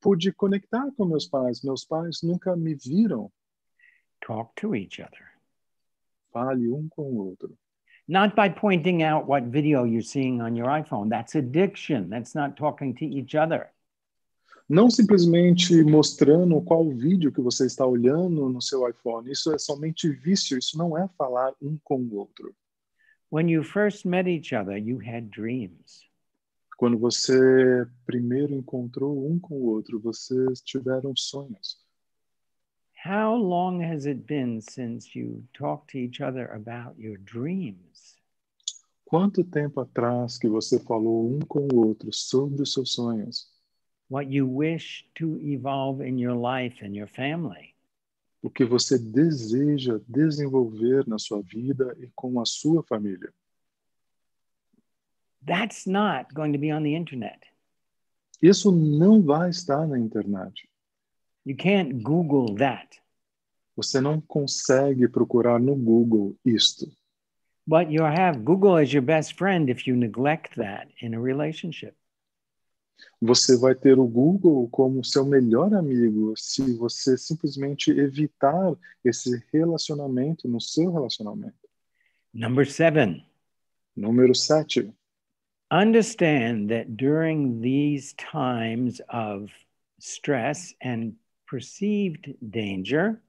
pude conectar com meus pais, meus pais nunca me viram. Talk to each other. Fale um com o outro. Not by pointing out what video you're seeing on your iPhone. That's addiction. That's not talking to each other. Não simplesmente mostrando qual vídeo que você está olhando no seu iPhone. Isso é somente vício, isso não é falar um com o outro. When you first met each other, you had dreams. Quando você primeiro encontrou um com o outro, vocês tiveram sonhos. How long has it been since you talked to each other about your dreams? Quanto tempo atrás que você falou um com o outro sobre os seus sonhos? What you wish to evolve in your life and your family? O que você deseja desenvolver na sua vida e com a sua família? That's not going to be on the internet. Isso não vai estar na internet. You can't Google that. Você não consegue procurar no Google isto. But you have Google as your best friend if you neglect that in a relationship. Você vai ter o Google como seu melhor amigo se você simplesmente evitar esse relacionamento no seu relacionamento. Number seven, Número 7. Understand that during these times of stress and perceived danger,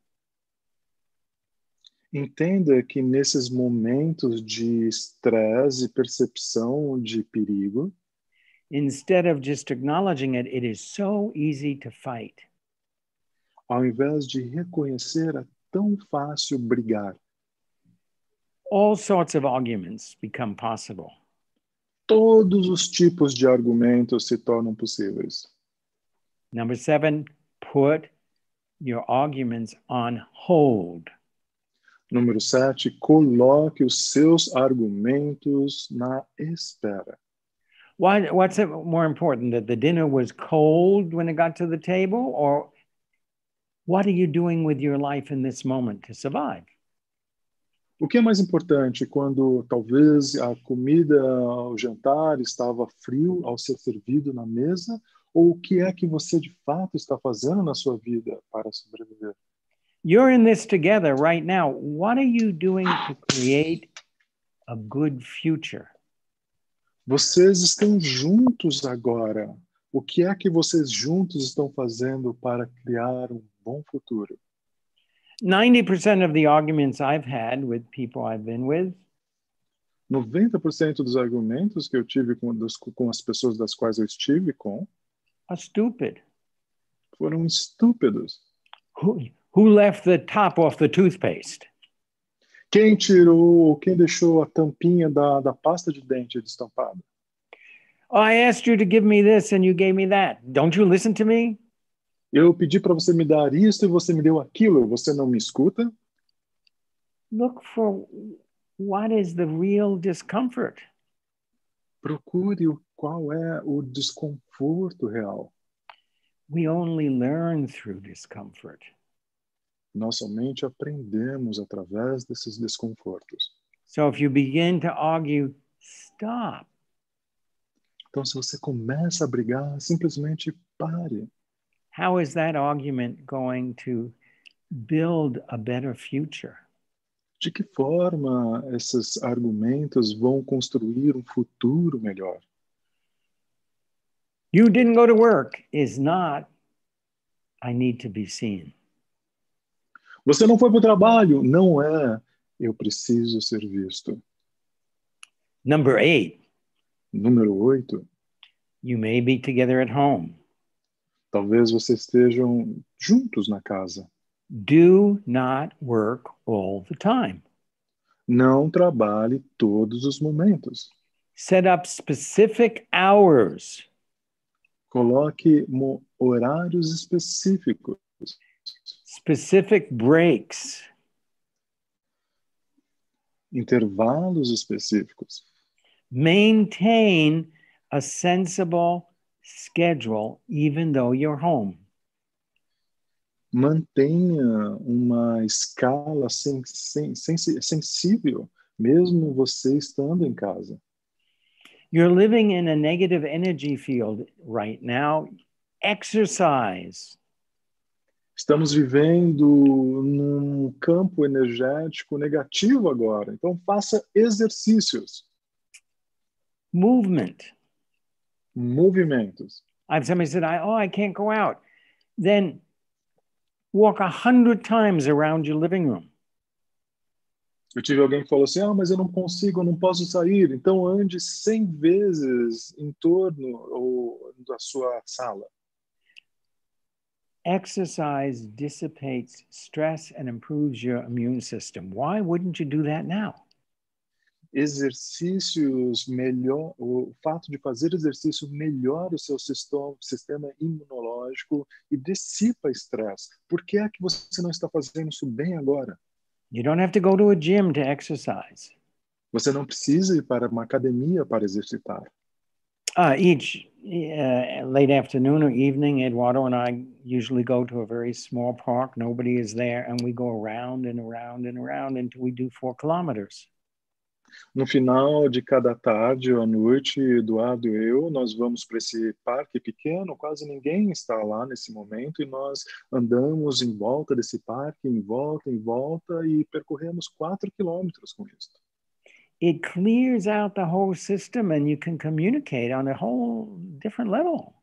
Entenda que nesses momentos de estresse e percepção de perigo, instead of just acknowledging it, it is so easy to fight. ao invés de reconhecer, é tão fácil brigar. All sorts of arguments become possible. Todos os tipos de argumentos se tornam possíveis. Number seven, put your arguments on hold. Número 7, coloque os seus argumentos na espera. Why, what's more important that the dinner was cold when it got to the table, or what are you doing with your life in this moment to survive? O que é mais importante quando talvez a comida, o jantar estava frio ao ser servido na mesa, ou o que é que você de fato está fazendo na sua vida para sobreviver? You're in this together right now. What are you doing to create a good future? Vocês estão juntos agora. O que é que vocês juntos estão fazendo para criar um bom futuro? 90% of the arguments I've had with people I've been with 90% dos argumentos que eu tive com, dos- com as pessoas das quais eu estive com are stupid. foram estúpidos. Who, who left the top off the toothpaste? Quem tirou, quem deixou a tampinha da, da pasta de dente destampada? I asked you to give me this and you gave me that. Don't you listen to me? Eu pedi para você me dar isso e você me deu aquilo. Você não me escuta? Look for what is the real discomfort. Procure o qual é o desconforto real. We only learn through discomfort. Nós somente aprendemos através desses desconfortos. So if you begin to argue, stop. Então, se você começa a brigar, simplesmente pare. How is that argument going to build a better future? De que forma esses argumentos vão construir um futuro melhor? You didn't go to work is not, I need to be seen. Você não foi para o trabalho? Não é. Eu preciso ser visto. Number eight, Número 8. you may be together at home. Talvez vocês estejam juntos na casa. Do not work all the time. Não trabalhe todos os momentos. Set up specific hours. Coloque horários específicos, specific breaks. intervalos específicos. Maintain a sensible schedule, even though you're home. Mantenha uma escala sen- sen- sensi- sensível, mesmo você estando em casa. You're living in a negative energy field right now. Exercise. Estamos vivendo num campo energético negativo agora, então faça exercícios, movement. Movimentos. I've somebody said, I, "Oh, I can't go out." Then walk a hundred times around your living room. Eu tive alguém que falou assim: ah, mas eu não consigo, eu não posso sair. Então ande 100 vezes em torno ou, da sua sala. Exercise dissipates stress and improves your immune system. Why wouldn't you do that now? Exercícios melhor, o fato de fazer exercício melhora o seu sistema, imunológico e dissipa estresse. Por que é que você não está fazendo isso bem agora? You don't have to go to a gym to exercise. Você não precisa ir para uma academia para exercitar. Uh, each uh, late afternoon or evening, Eduardo and I usually go to a very small park. Nobody is there, and we go around and around and around until we do four kilometers. No final de cada tarde ou noite, Eduardo e eu, nós vamos para esse parque pequeno, quase ninguém está lá nesse momento, e nós andamos em volta desse parque, em volta, em volta, e percorremos quatro quilômetros com isso. It clears out the whole system and you can communicate on a whole different level.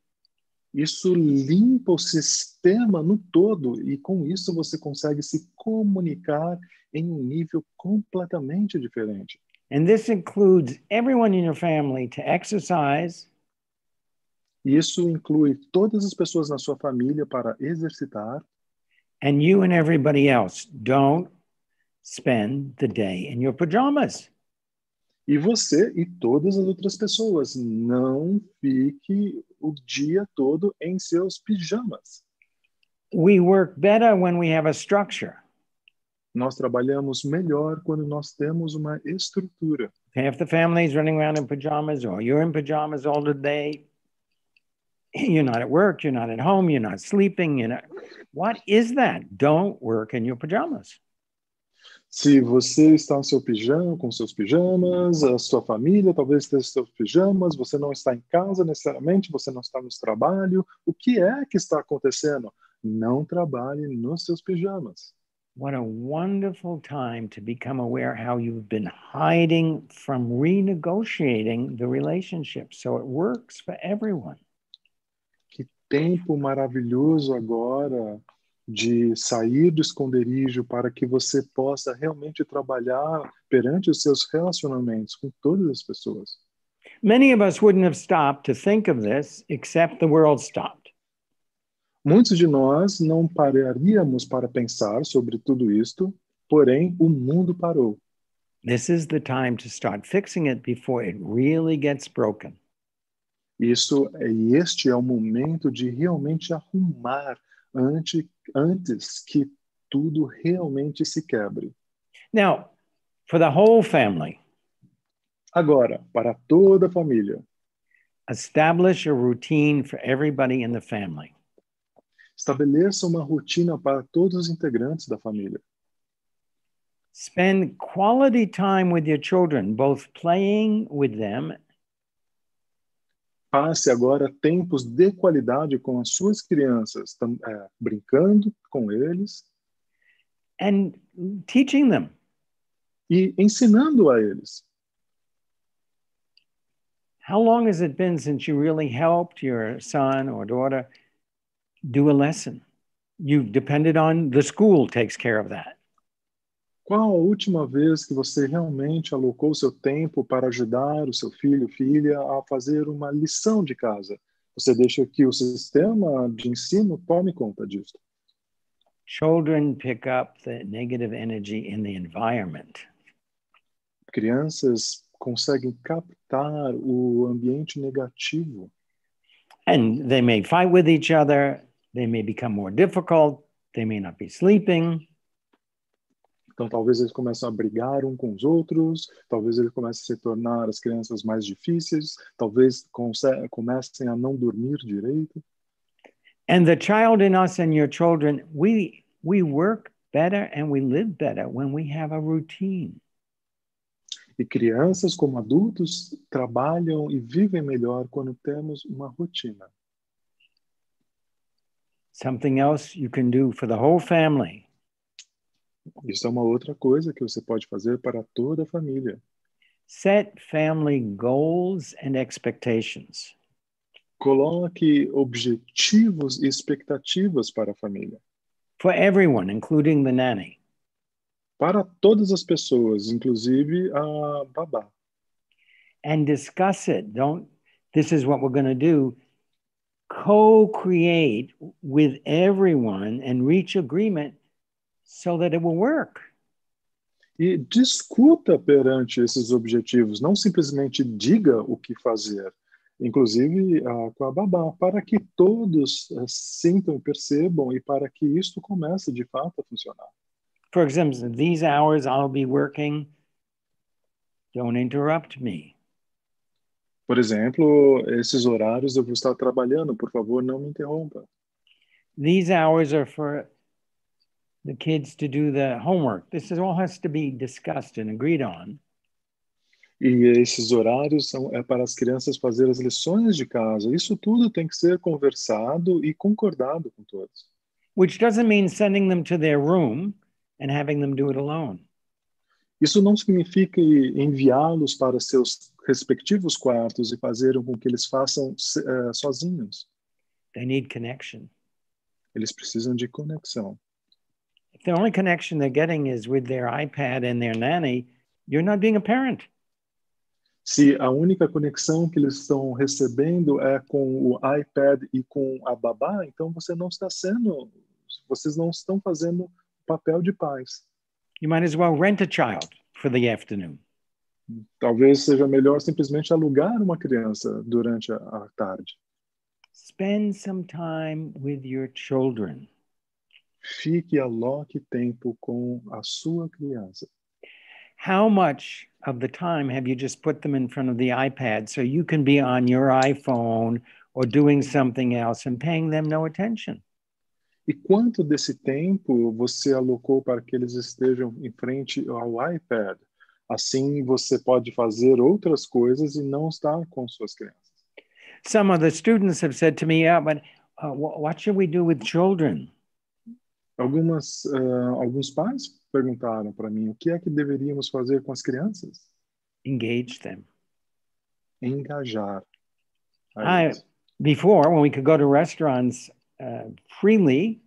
Isso limpa o sistema no todo e com isso você consegue se comunicar em um nível completamente diferente. And this includes everyone in your family to exercise. Isso inclui todas as pessoas na sua família para exercitar. And you and everybody else don't spend the day in your pajamas. E você e todas as outras pessoas não fique o dia todo em seus pijamas. We work better when we have a structure. Nós trabalhamos melhor quando nós temos uma estrutura. Half the family's running around in pajamas, or you're in pajamas all the day. You're not at work, you're not at home, you're not sleeping, you're not. What is that? Don't work in your pajamas. Se você está no seu pijama, com seus pijamas, a sua família talvez esteja seus pijamas, você não está em casa necessariamente, você não está no trabalho, o que é que está acontecendo? Não trabalhe nos seus pijamas. What a wonderful time to become aware how you've been hiding from renegotiating the relationship so it works for everyone. Que tempo maravilhoso agora de sair do esconderijo para que você possa realmente trabalhar perante os seus relacionamentos com todas as pessoas. Many of us wouldn't have stopped to think of this except the world stopped. Muitos de nós não pararíamos para pensar sobre tudo isto, porém o mundo parou. This is the time to start fixing it before it really gets broken. Isso e este é o momento de realmente arrumar antes, antes que tudo realmente se quebre. Now, for the whole family, Agora, para toda a família, establish a routine for everybody in the family. Estabeleça uma rotina para todos os integrantes da família. Spend quality time with your children, both playing with them Passe agora tempos de qualidade com as suas crianças, é, brincando com eles and teaching them. e ensinando a eles. How long has it been since you really helped your son or daughter do a lesson? You've depended on the school takes care of that. Qual a última vez que você realmente alocou seu tempo para ajudar o seu filho, filha, a fazer uma lição de casa? Você deixa que o sistema de ensino tome conta disso. Children pick up the negative energy in the environment. Crianças conseguem captar o ambiente negativo And they may fight with each other. They may become more difficult. They may not be sleeping. Então, talvez eles começam a brigar um com os outros, talvez eles comecem a se tornar as crianças mais difíceis, talvez comecem a não dormir direito. And the child in us and your children, we we work better and we live better when we have a routine. E crianças, como adultos, trabalham e vivem melhor quando temos uma rotina. Something else you can do for the whole family. Isso é uma outra coisa que você pode fazer para toda a família. Set family goals and expectations. Coloque objetivos e expectativas para a família. for everyone, including the nanny. para todas as pessoas, inclusive a babá. and discuss it. Don't, this is what we're going to do. Co create with everyone and reach agreement so that it will work. E discuta perante esses objetivos, não simplesmente diga o que fazer, inclusive uh, com a babá, para que todos uh, sintam, percebam e para que isto comece de fato a funcionar. For example, these hours I'll be working, don't interrupt me. Por exemplo, esses horários eu vou estar trabalhando, por favor, não me interrompa. These hours are for the kids to do the homework. This is all has to be discussed and agreed on. E esses horários são é para as crianças fazer as lições de casa. Isso tudo tem que ser conversado e concordado com todos. Which doesn't mean sending them to their room and having them do it alone. Isso não significa enviá-los para seus respectivos quartos e fazer com que eles façam uh, sozinhos. They need connection. Eles precisam de conexão. If the only connection they're getting is with their iPad and their nanny, you're not being a parent. Se a única conexão que eles estão recebendo é com o iPad e com a babá, então você não está sendo, vocês não estão fazendo o papel de pais. You might as well rent a child for the afternoon. Talvez seja melhor simplesmente alugar uma criança durante a, tarde. Spend some time with your children. Fique aloque tempo com a sua criança. How much of the time have you just put them in front of the iPad so you can be on your iPhone or doing something else and paying them no attention? E quanto desse tempo você alocou para que eles estejam em frente ao iPad? Assim você pode fazer outras coisas e não estar com suas crianças. Some of the students have said to me, yeah, but uh, what should we do with children? Algumas, uh, alguns pais perguntaram para mim o que é que deveríamos fazer com as crianças. Engage them. Engajar. I, before, when we could go to restaurants uh, freely,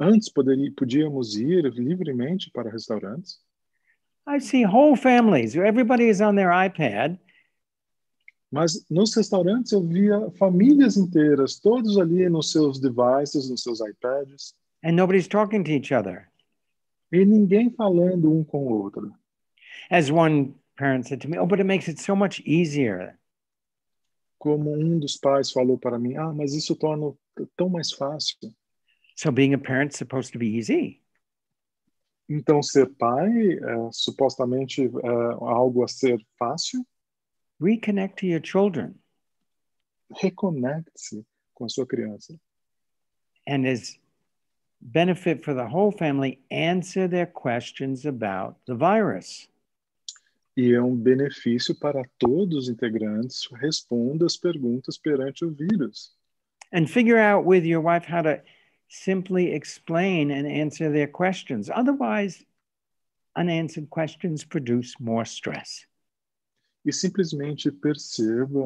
Antes poderia, podíamos ir livremente para restaurantes. I see whole families. Everybody is on their iPad. Mas nos restaurantes eu via famílias inteiras, todos ali nos seus devices, nos seus iPads. And nobody's talking to each other. E ninguém falando um com o outro. As one parent said to me, oh, but it makes it so much easier. Como um dos pais falou para mim, ah, mas isso torna tão mais fácil. So being a parent supposed to be easy. Então ser pai é supostamente é algo a ser fácil. Reconnect to your children. Reconecte-se com a sua criança. And as benefit for the whole family, answer their questions about the virus. E é um benefício para todos os integrantes. Responda as perguntas perante o vírus. And figure out with your wife how to simply explain and answer their questions. Otherwise, unanswered questions produce more stress. E simplesmente perceba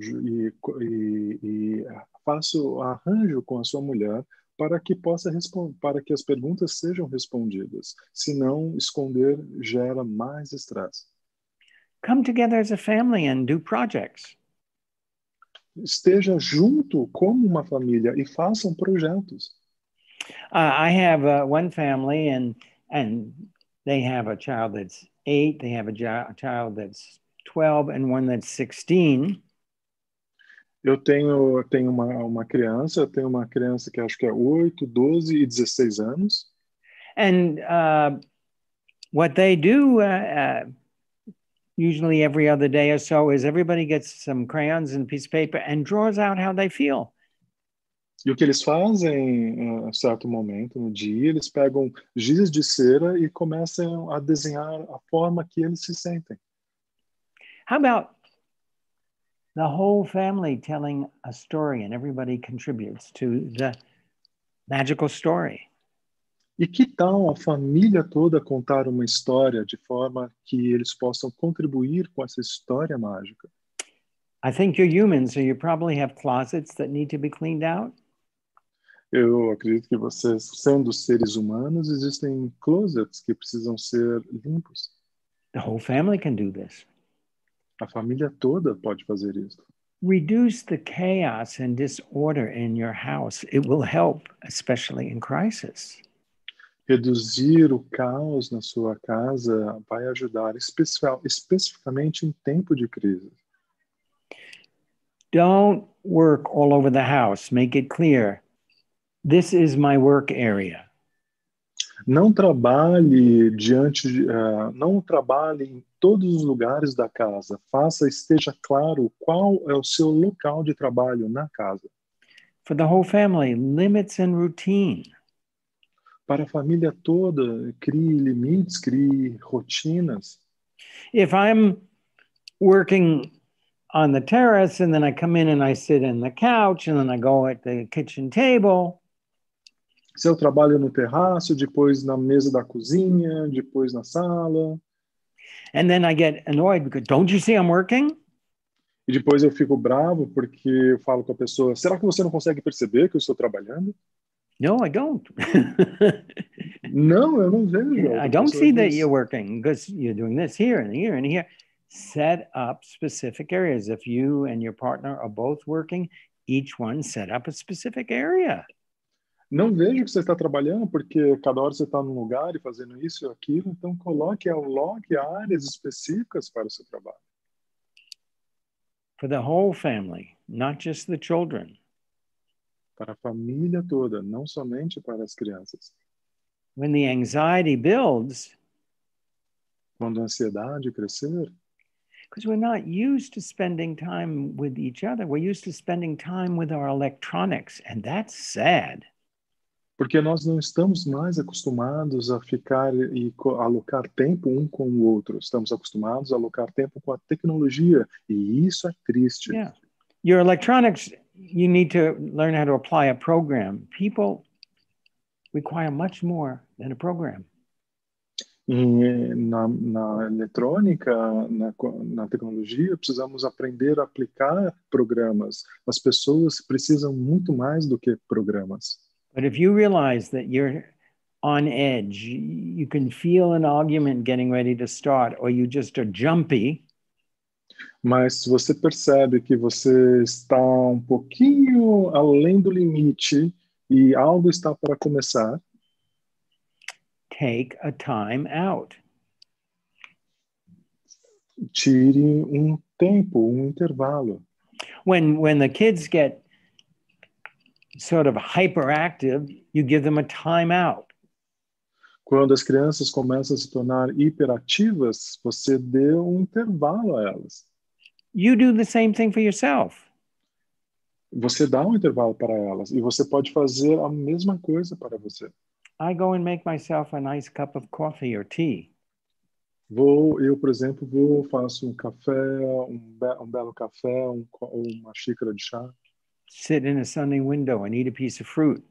e, e, e faça o arranjo com a sua mulher para que possa para que as perguntas sejam respondidas. Senão, esconder gera mais estresse. Come together as a family and do projects. Esteja junto como uma família e façam projetos. Uh, I have uh, one family, and and they have a child that's eight. They have a, a child that's twelve, and one that's sixteen. Eu tenho, tenho uma, uma criança, eu tenho uma criança que acho que é 8, 12 e 16 anos. And uh, what they do, uh, uh, usually every other day or so, is everybody gets some crayons and a piece of paper and draws out how they feel. E o que eles fazem em um certo momento no dia, eles pegam giz de cera e começam a desenhar a forma que eles se sentem. How about the whole family telling a story and everybody contributes to the magical story? E que tal a família toda contar uma história de forma que eles possam contribuir com essa história mágica? I think you're human, so you probably have closets that need to be cleaned out. Eu acredito que vocês, sendo seres humanos, existem closets que precisam ser limpos. The whole family can do this. A família toda pode fazer isso. Reduce the chaos and disorder in your house. It will help, especially in crisis. Reduzir o caos na sua casa vai ajudar, especial, especificamente em tempo de crise. Don't work all over the house. Make it clear this is my work area. Não trabalhe diante, uh, não trabalhe em todos os lugares da casa. Faça, esteja claro qual é o seu local de trabalho na casa. For the whole family, limits and routine. Para a família toda, crie limites, crie rotinas. If I'm working on the terrace and then I come in and I sit in the couch and then I go at the kitchen table, Se eu trabalho no terraço, depois na mesa da cozinha, depois na sala, and then I get annoyed because don't you see I'm working? e depois eu fico bravo porque eu falo com a pessoa: será que você não consegue perceber que eu estou trabalhando? No, I don't. Não, eu não vejo. I don't see that you're working because you're doing this here and here and here. Set up specific areas. If you and your partner are both working, each one set up a specific area. Não vejo que você está trabalhando, porque cada hora você está num lugar e fazendo isso e aquilo, então coloque, aloque áreas específicas para o seu trabalho. for the whole family, not just the children. Para a família toda, não somente para as crianças. When the anxiety builds, Quando a ansiedade crescer, because we're not used to spending time with each other, we're used to spending time with our electronics, and that's sad. porque nós não estamos mais acostumados a ficar e alocar tempo um com o outro. Estamos acostumados a alocar tempo com a tecnologia, e isso é triste. Yeah. Your electronics, you need to learn how to apply a program. People require much more than a program. E na, na eletrônica, na, na tecnologia, precisamos aprender a aplicar programas. As pessoas precisam muito mais do que programas. But if you realize that you're on edge, you can feel an argument getting ready to start, or you just are jumpy, Mas se você percebe que você está um pouquinho além do limite e algo está para começar, take a time out. tire um tempo, um intervalo. When when the kids get sort of hyperactive, you give them a time out. Quando as crianças começam a se tornar hiperativas, você dê um intervalo a elas. You do the same thing for yourself. Você dá um intervalo para elas e você pode fazer a mesma coisa para você. I go and make myself a nice cup of coffee or tea. Vou, eu, por exemplo, vou faço um café, um, be- um belo café, um uma xícara de chá. sit in a sunny window and eat a piece of fruit.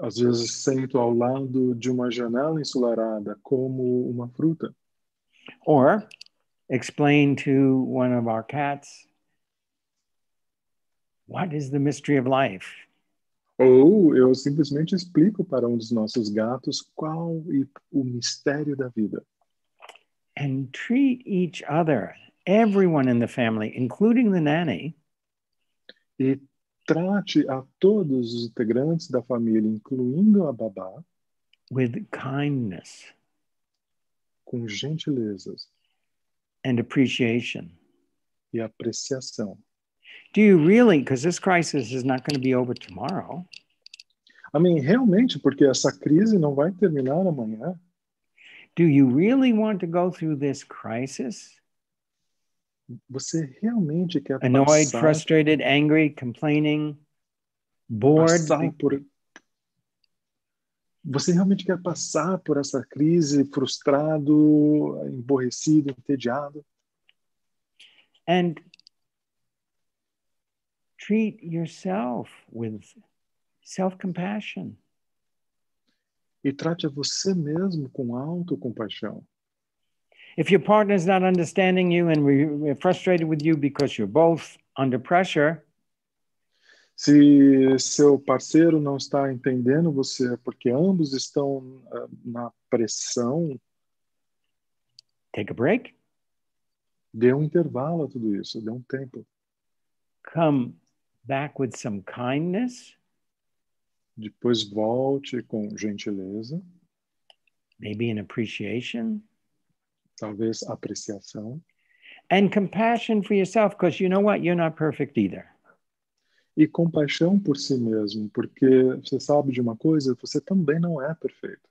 Às vezes sento ao lado de uma janela ensolarada, como uma fruta. Or explain to one of our cats what is the mystery of life? Ou eu simplesmente explico para um dos nossos gatos qual e- o mistério da vida. And treat each other, everyone in the family, including the nanny, E trate a todos os integrantes da família, incluindo a babá, with kindness com gentilezas and appreciation. e apreciação. Do you really, because this crisis is not going to be over tomorrow, Amém? Realmente, porque essa crise não vai terminar amanhã. do you really want to go through this crisis? Você realmente quer Annoyed, passar, frustrated, angry, complaining, bored? passar por. Você realmente quer passar por essa crise frustrado, emborrecido, entediado? and treat yourself with self compassion. E trate a você mesmo com autocompaixão. If your partner's not understanding you and frustrated with you because you're both under pressure, Se seu parceiro não está entendendo você, é porque ambos estão uh, na pressão, take a break. Dê um intervalo a tudo isso, dê um tempo. Come back with some kindness. Depois volte com gentileza. Maybe an appreciation. Talvez apreciação. And compassion for yourself, because you know what? You're not perfect either. E compaixão por si mesmo, porque você sabe de uma coisa, você também não é perfeito.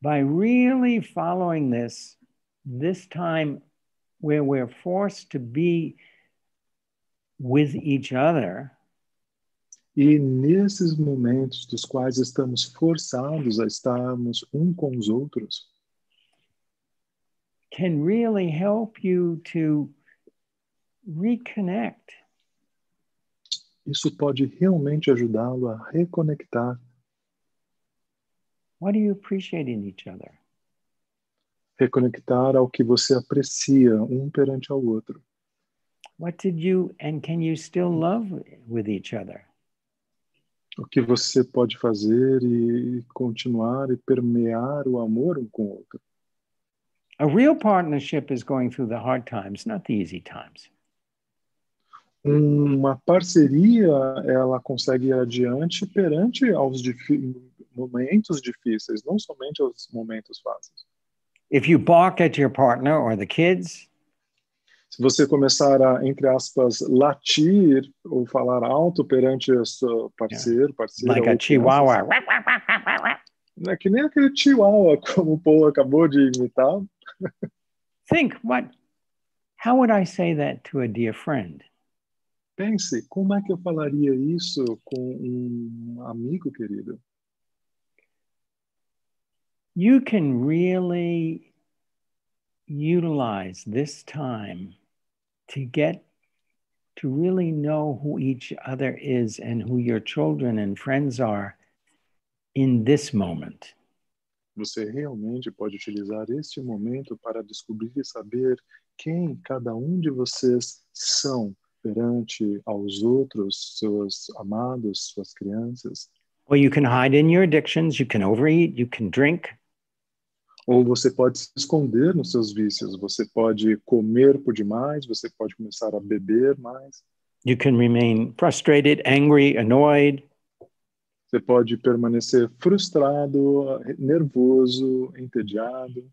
By really following this, this time where we're forced to be with each other. E nesses momentos dos quais estamos forçados a estarmos um com os outros, can really help you to reconnect. Isso pode realmente ajudá-lo a reconectar. What do you appreciate in each other? reconectar ao que você aprecia um perante ao outro. What did you and can you still love with each other? O que você pode fazer e continuar e permear o amor um com o outro. A real partnership is going through the hard times, not the easy times. Uma parceria, ela consegue ir adiante perante aos momentos difíceis, não somente aos momentos fáceis. If you balk at your partner or the kids, se você começar a, entre aspas, latir ou falar alto perante o seu parceiro, parceira, like a chihuahua. É que nem aquele chihuahua como o Paul acabou de imitar. Think what how would I say that to a dear friend? Pense, como é que eu falaria isso com um amigo querido? you can really utilize this time to get to really know who each other is and who your children and friends are in this moment. Você realmente pode utilizar este momento para descobrir e saber quem cada um de vocês são perante aos outros, seus amados, suas crianças. Well, you can hide in your addictions, you can overeat, you can drink, ou você pode se esconder nos seus vícios, você pode comer por demais, você pode começar a beber mais. You can remain frustrated, angry, annoyed. Você pode permanecer frustrado, nervoso, entediado.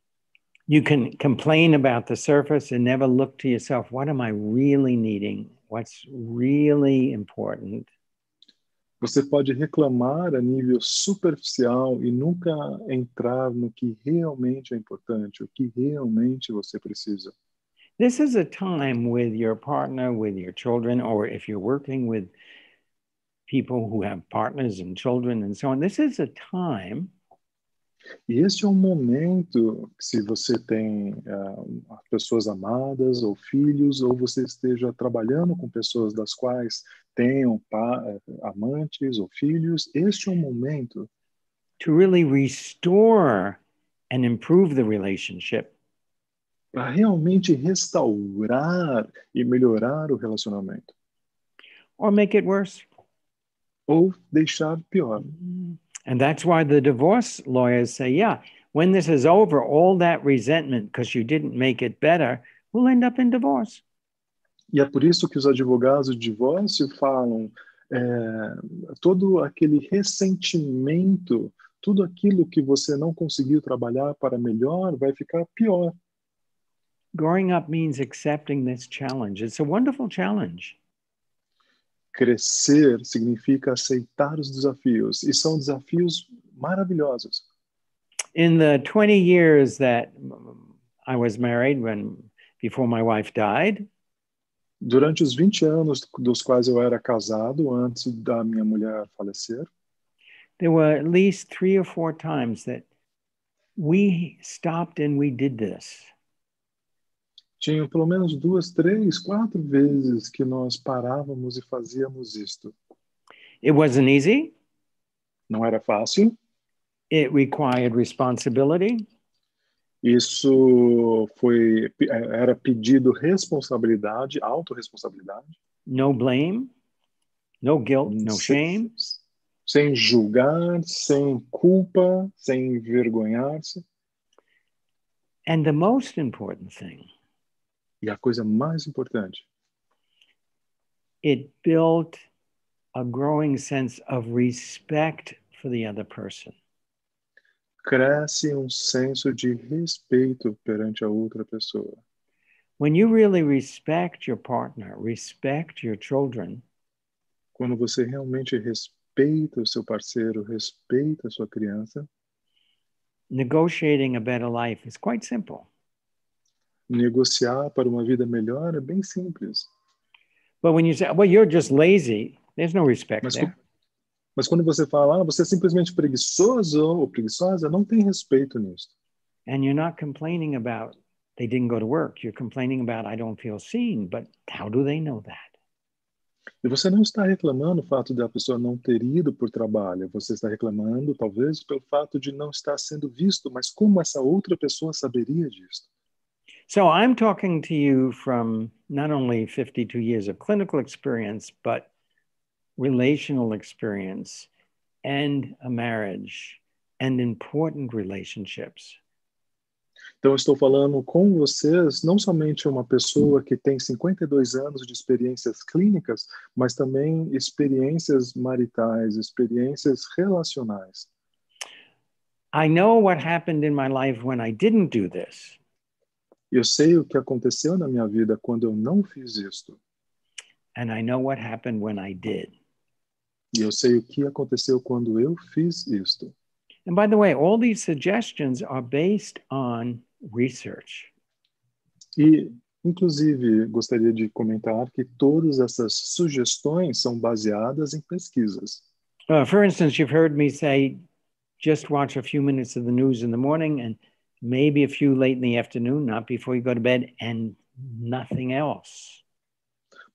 You can complain about the surface and never look to yourself, what am I really needing? What's really important? Você pode reclamar a nível superficial e nunca entrar no que realmente é importante, o que realmente você precisa. This is a time with your partner, with your children, or if you're working with people who have partners and children and so on. This is a time e este é um momento, se você tem uh, pessoas amadas ou filhos, ou você esteja trabalhando com pessoas das quais tenham uh, amantes ou filhos, este é um momento to really restore and improve the relationship. Para realmente restaurar e melhorar o relacionamento. Or make it worse. Ou deixar pior. Mm -hmm. And that's why the divorce lawyers say, yeah, when this is over, all that resentment because you didn't make it better will end up in divorce. E é por isso que os advogados de divórcio falam é, todo aquele ressentimento, tudo aquilo que você não conseguiu trabalhar para melhor vai ficar pior. Growing up means accepting this challenge. It's a wonderful challenge. Crescer significa aceitar os desafios e são desafios maravilhosos. In the 20 years that I was married when before my wife died, durante os 20 anos dos quais eu era casado antes da minha mulher falecer, there were at least three or four times that we stopped and we did this. Tinham pelo menos duas, três, quatro vezes que nós parávamos e fazíamos isto. It wasn't easy. Não era fácil. It required responsibility. Isso foi era pedido responsabilidade, autorresponsabilidade. No blame. No guilt, no sem, shame. sem julgar, sem culpa, sem envergonhar-se. And the most important thing, E a coisa mais importante, it built a growing sense of respect for the other person. cresce um senso de respeito perante a outra pessoa. When you really respect your partner, respect your children, Quando você realmente respeita o seu parceiro, respeita a sua criança, negotiating a better life is quite simple. Negociar para uma vida melhor é bem simples. But when you say, well, you're just lazy, there's no respect Mas, there. mas quando você fala, ah, você é simplesmente preguiçoso ou preguiçosa, não tem respeito nisso. And you're not complaining about they didn't go to work. You're complaining about I don't feel seen. But how do they know that? E você não está reclamando o fato da pessoa não ter ido por trabalho, você está reclamando talvez pelo fato de não estar sendo visto, mas como essa outra pessoa saberia disso? So I'm talking to you from not only 52 years of clinical experience, but relational experience and a marriage and important relationships. Então, estou falando com vocês, não somente uma pessoa que tem 52 anos de experiências clínicas, mas também experiências maritais, experiências relacionais. I know what happened in my life when I didn't do this. Eu sei o que aconteceu na minha vida quando eu não fiz isto. And I know what happened when I did. E eu sei o que aconteceu quando eu fiz isto. And by the way, all these suggestions are based on research. E, inclusive, gostaria de comentar que todas essas sugestões são baseadas em pesquisas. Uh, for instance, you've heard me say, just watch a few minutes of the news in the morning and maybe a few late in the afternoon, not before you go to bed, and nothing else.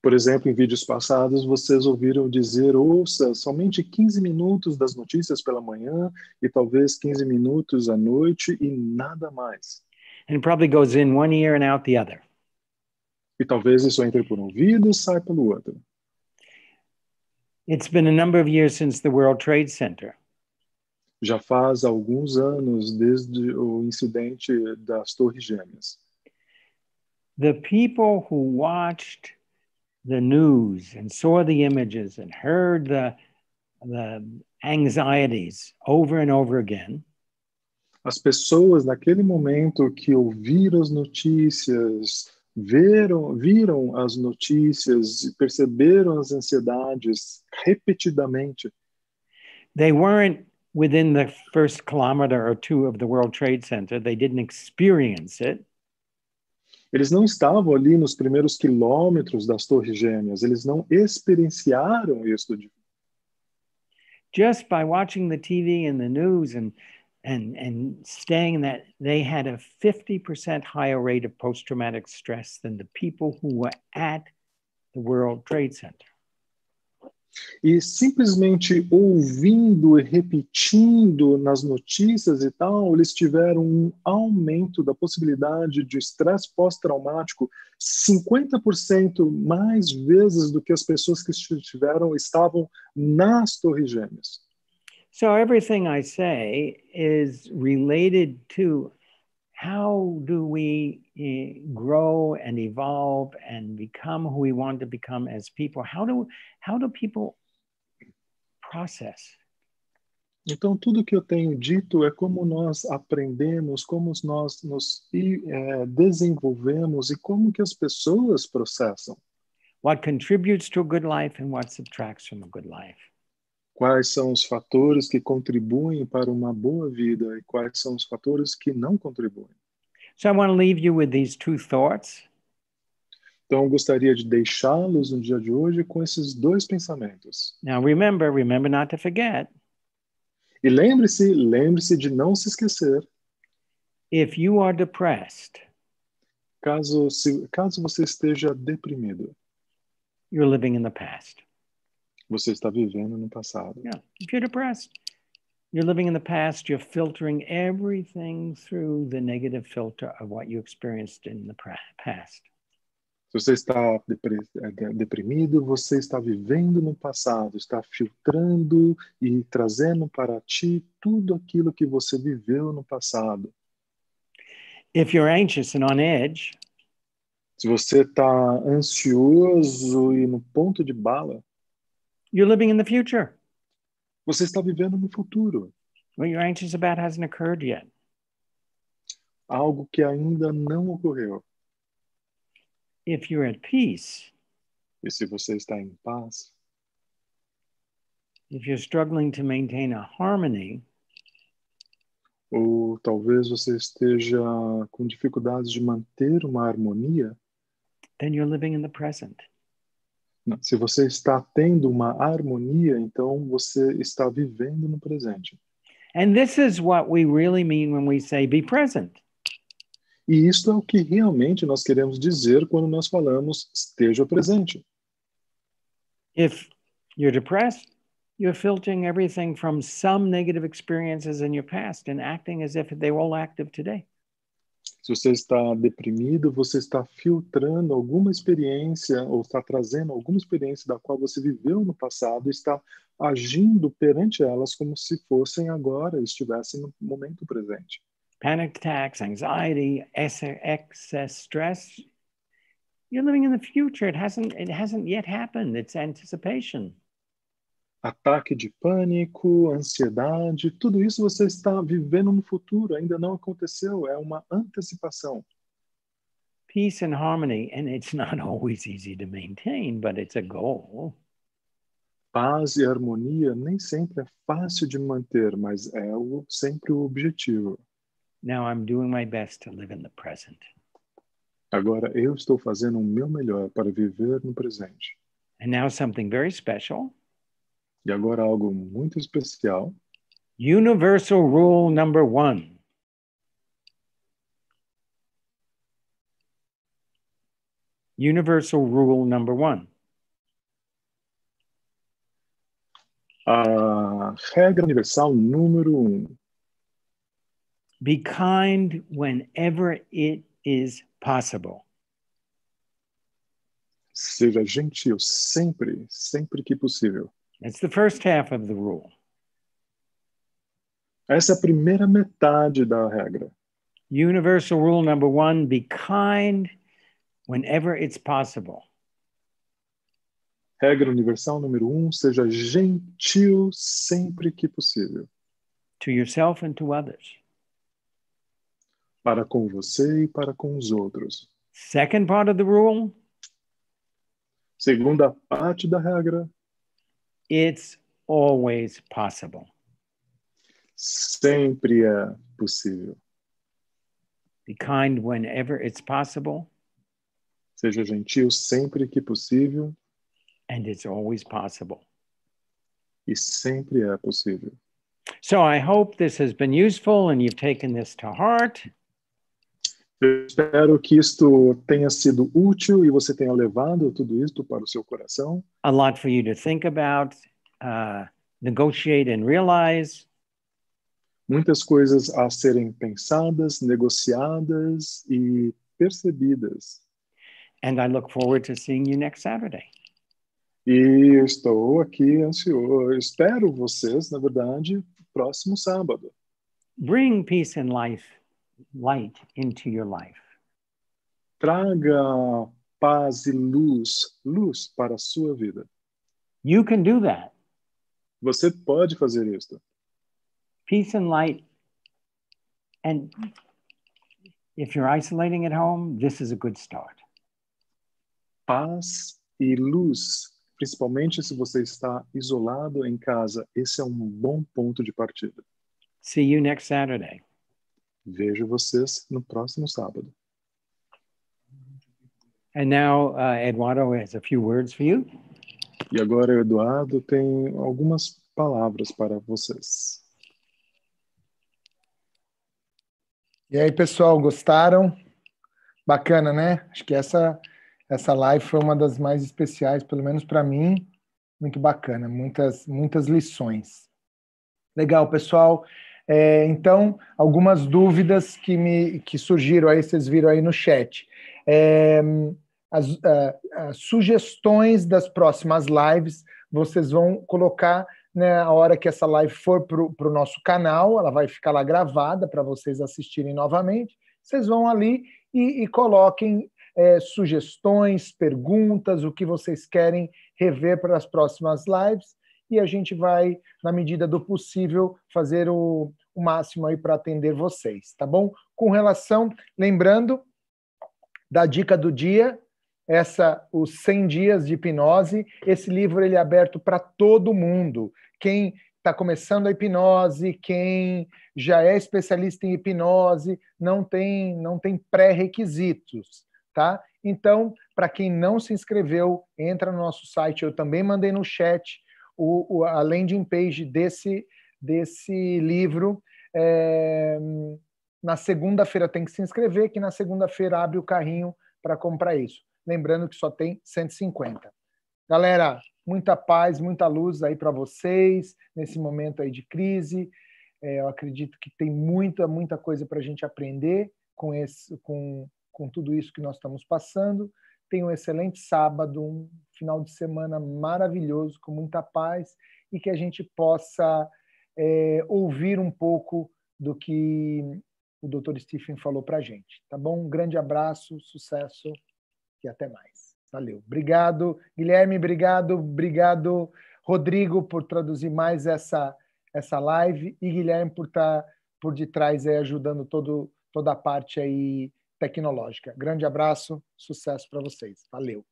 Por exemplo, em vídeos passados, vocês ouviram dizer: ouça somente 15 minutos das notícias pela manhã e talvez 15 minutos à noite e nada mais. And it probably goes in one ear and out the other. E talvez isso entre por um ouvido e sai pelo outro. It's been a number of years since the World Trade Center. Já faz alguns anos desde o incidente das Torres Gêmeas. The people who watched the news and saw the images and heard the, the anxieties over and over again As pessoas naquele momento que ouviram as notícias, viram, viram as notícias e perceberam as ansiedades repetidamente, they weren't within the first kilometer or two of the World Trade Center. They didn't experience it. eles não estavam ali nos primeiros quilômetros das Torres Gêmeas, eles não experienciaram isso Just by watching the TV and the news and and and staying in that, they had a 50% higher rate of post-traumatic stress than the people who were at the World Trade Center. E simplesmente ouvindo e repetindo nas notícias e tal, eles tiveram um aumento da possibilidade de estresse pós-traumático 50% mais vezes do que as pessoas que estiveram estavam nas Torres Gêmeas. So everything I say is related to how do we eh, grow and evolve and become who we want to become as people? How do how do people process? Então, tudo que eu tenho dito é como nós aprendemos, como nós nos eh, desenvolvemos e como que as pessoas processam. What contributes to a good life and what subtracts from a good life? Quais são os fatores que contribuem para uma boa vida e quais são os fatores que não contribuem. So I want to leave you with these two thoughts. Então, eu gostaria de deixá-los no dia de hoje com esses dois pensamentos. Now remember, remember not to forget, E lembre-se, lembre-se de não se esquecer, if you are depressed, caso, se, caso você esteja deprimido, you're living in the past. Você está vivendo no passado. Yeah. If you're depressed, you're living in the past, you're filtering everything through the negative filter of what you experienced in the past. Se você está é, deprimido, você está vivendo no passado, está filtrando e trazendo para ti tudo aquilo que você viveu no passado. If you're anxious and on edge, se você está ansioso e no ponto de bala, you're living in the future. Você está vivendo no futuro. What you're anxious about hasn't occurred yet. Algo que ainda não ocorreu. If you're at peace, e se você está em paz, if you're struggling to maintain a harmony, ou talvez você esteja com dificuldades de manter uma harmonia, then you're living in the present. Se você está tendo uma harmonia, então você está vivendo no presente. And this is what we really mean when we say be present. E isto é o que realmente nós queremos dizer quando nós falamos esteja presente. If you're depressed, you're filtering everything from some negative experiences in your past and acting as if they were all active today. Se você está deprimido, você está filtrando alguma experiência ou está trazendo alguma experiência da qual você viveu no passado e está agindo perante elas como se fossem agora, estivessem no momento presente panic attacks, anxiety, excess stress. You're living in the future. It hasn't, it hasn't yet happened. It's anticipation. Ataque de pânico, ansiedade, tudo isso você está vivendo no futuro, ainda não aconteceu, é uma antecipação. Peace and harmony, and it's not always easy to maintain, but it's a goal. Paz e harmonia nem sempre é fácil de manter, mas é o, sempre o objetivo. Now I'm doing my best to live in the present. Agora eu estou fazendo o meu melhor para viver no presente. And now something very special. E agora algo muito especial. Universal rule number one. Universal rule number one. A regra universal número um. Be kind whenever it is possible. Seja gentil sempre, sempre que possível. That's the first half of the rule. Essa é a primeira metade da regra. Universal rule number one be kind whenever it's possible. Regra universal número um: seja gentil sempre que possível. To yourself and to others para com você e para com os outros. Second part of the rule. Segunda parte da regra. It's always possible. Sempre é possível. Be kind whenever it's possible. Seja gentil sempre que possível. And it's always possible. E sempre é possível. So I hope this has been useful and you've taken this to heart. Eu espero que isto tenha sido útil e você tenha levado tudo isto para o seu coração. A lot for you to think about, uh, negotiate and realize. Muitas coisas a serem pensadas, negociadas e percebidas. And I look forward to seeing you next Saturday. E estou aqui ansioso. Espero vocês, na verdade, próximo sábado. Bring peace and life light into your life. Traga paz e luz, luz para a sua vida. You can do that. Você pode fazer isso. Peace and light. And if you're isolating at home, this is a good start. Paz e luz, principalmente se você está isolado em casa, esse é um bom ponto de partida. See you next Saturday. Vejo vocês no próximo sábado. And now uh, Eduardo has a few words for you. E agora o Eduardo tem algumas palavras para vocês. E aí, pessoal, gostaram? Bacana, né? Acho que essa essa live foi uma das mais especiais, pelo menos para mim. Muito bacana, muitas muitas lições. Legal, pessoal. É, então, algumas dúvidas que, me, que surgiram aí, vocês viram aí no chat. É, as uh, sugestões das próximas lives. Vocês vão colocar né, a hora que essa live for para o nosso canal, ela vai ficar lá gravada para vocês assistirem novamente. Vocês vão ali e, e coloquem é, sugestões, perguntas, o que vocês querem rever para as próximas lives e a gente vai, na medida do possível, fazer o, o máximo aí para atender vocês, tá bom? Com relação, lembrando da dica do dia, essa os 100 dias de hipnose, esse livro ele é aberto para todo mundo. Quem está começando a hipnose, quem já é especialista em hipnose, não tem não tem pré-requisitos, tá? Então, para quem não se inscreveu, entra no nosso site, eu também mandei no chat o, o, a landing page desse, desse livro. É, na segunda-feira tem que se inscrever, que na segunda-feira abre o carrinho para comprar isso. Lembrando que só tem 150. Galera, muita paz, muita luz aí para vocês nesse momento aí de crise. É, eu acredito que tem muita, muita coisa para a gente aprender com, esse, com, com tudo isso que nós estamos passando. Tenha um excelente sábado, um final de semana maravilhoso, com muita paz e que a gente possa é, ouvir um pouco do que o Dr. Stephen falou para a gente. Tá bom? Um grande abraço, sucesso e até mais. Valeu. Obrigado, Guilherme, obrigado, obrigado, Rodrigo, por traduzir mais essa, essa live e Guilherme por estar tá por detrás aí ajudando todo, toda a parte aí tecnológica. Grande abraço, sucesso para vocês. Valeu.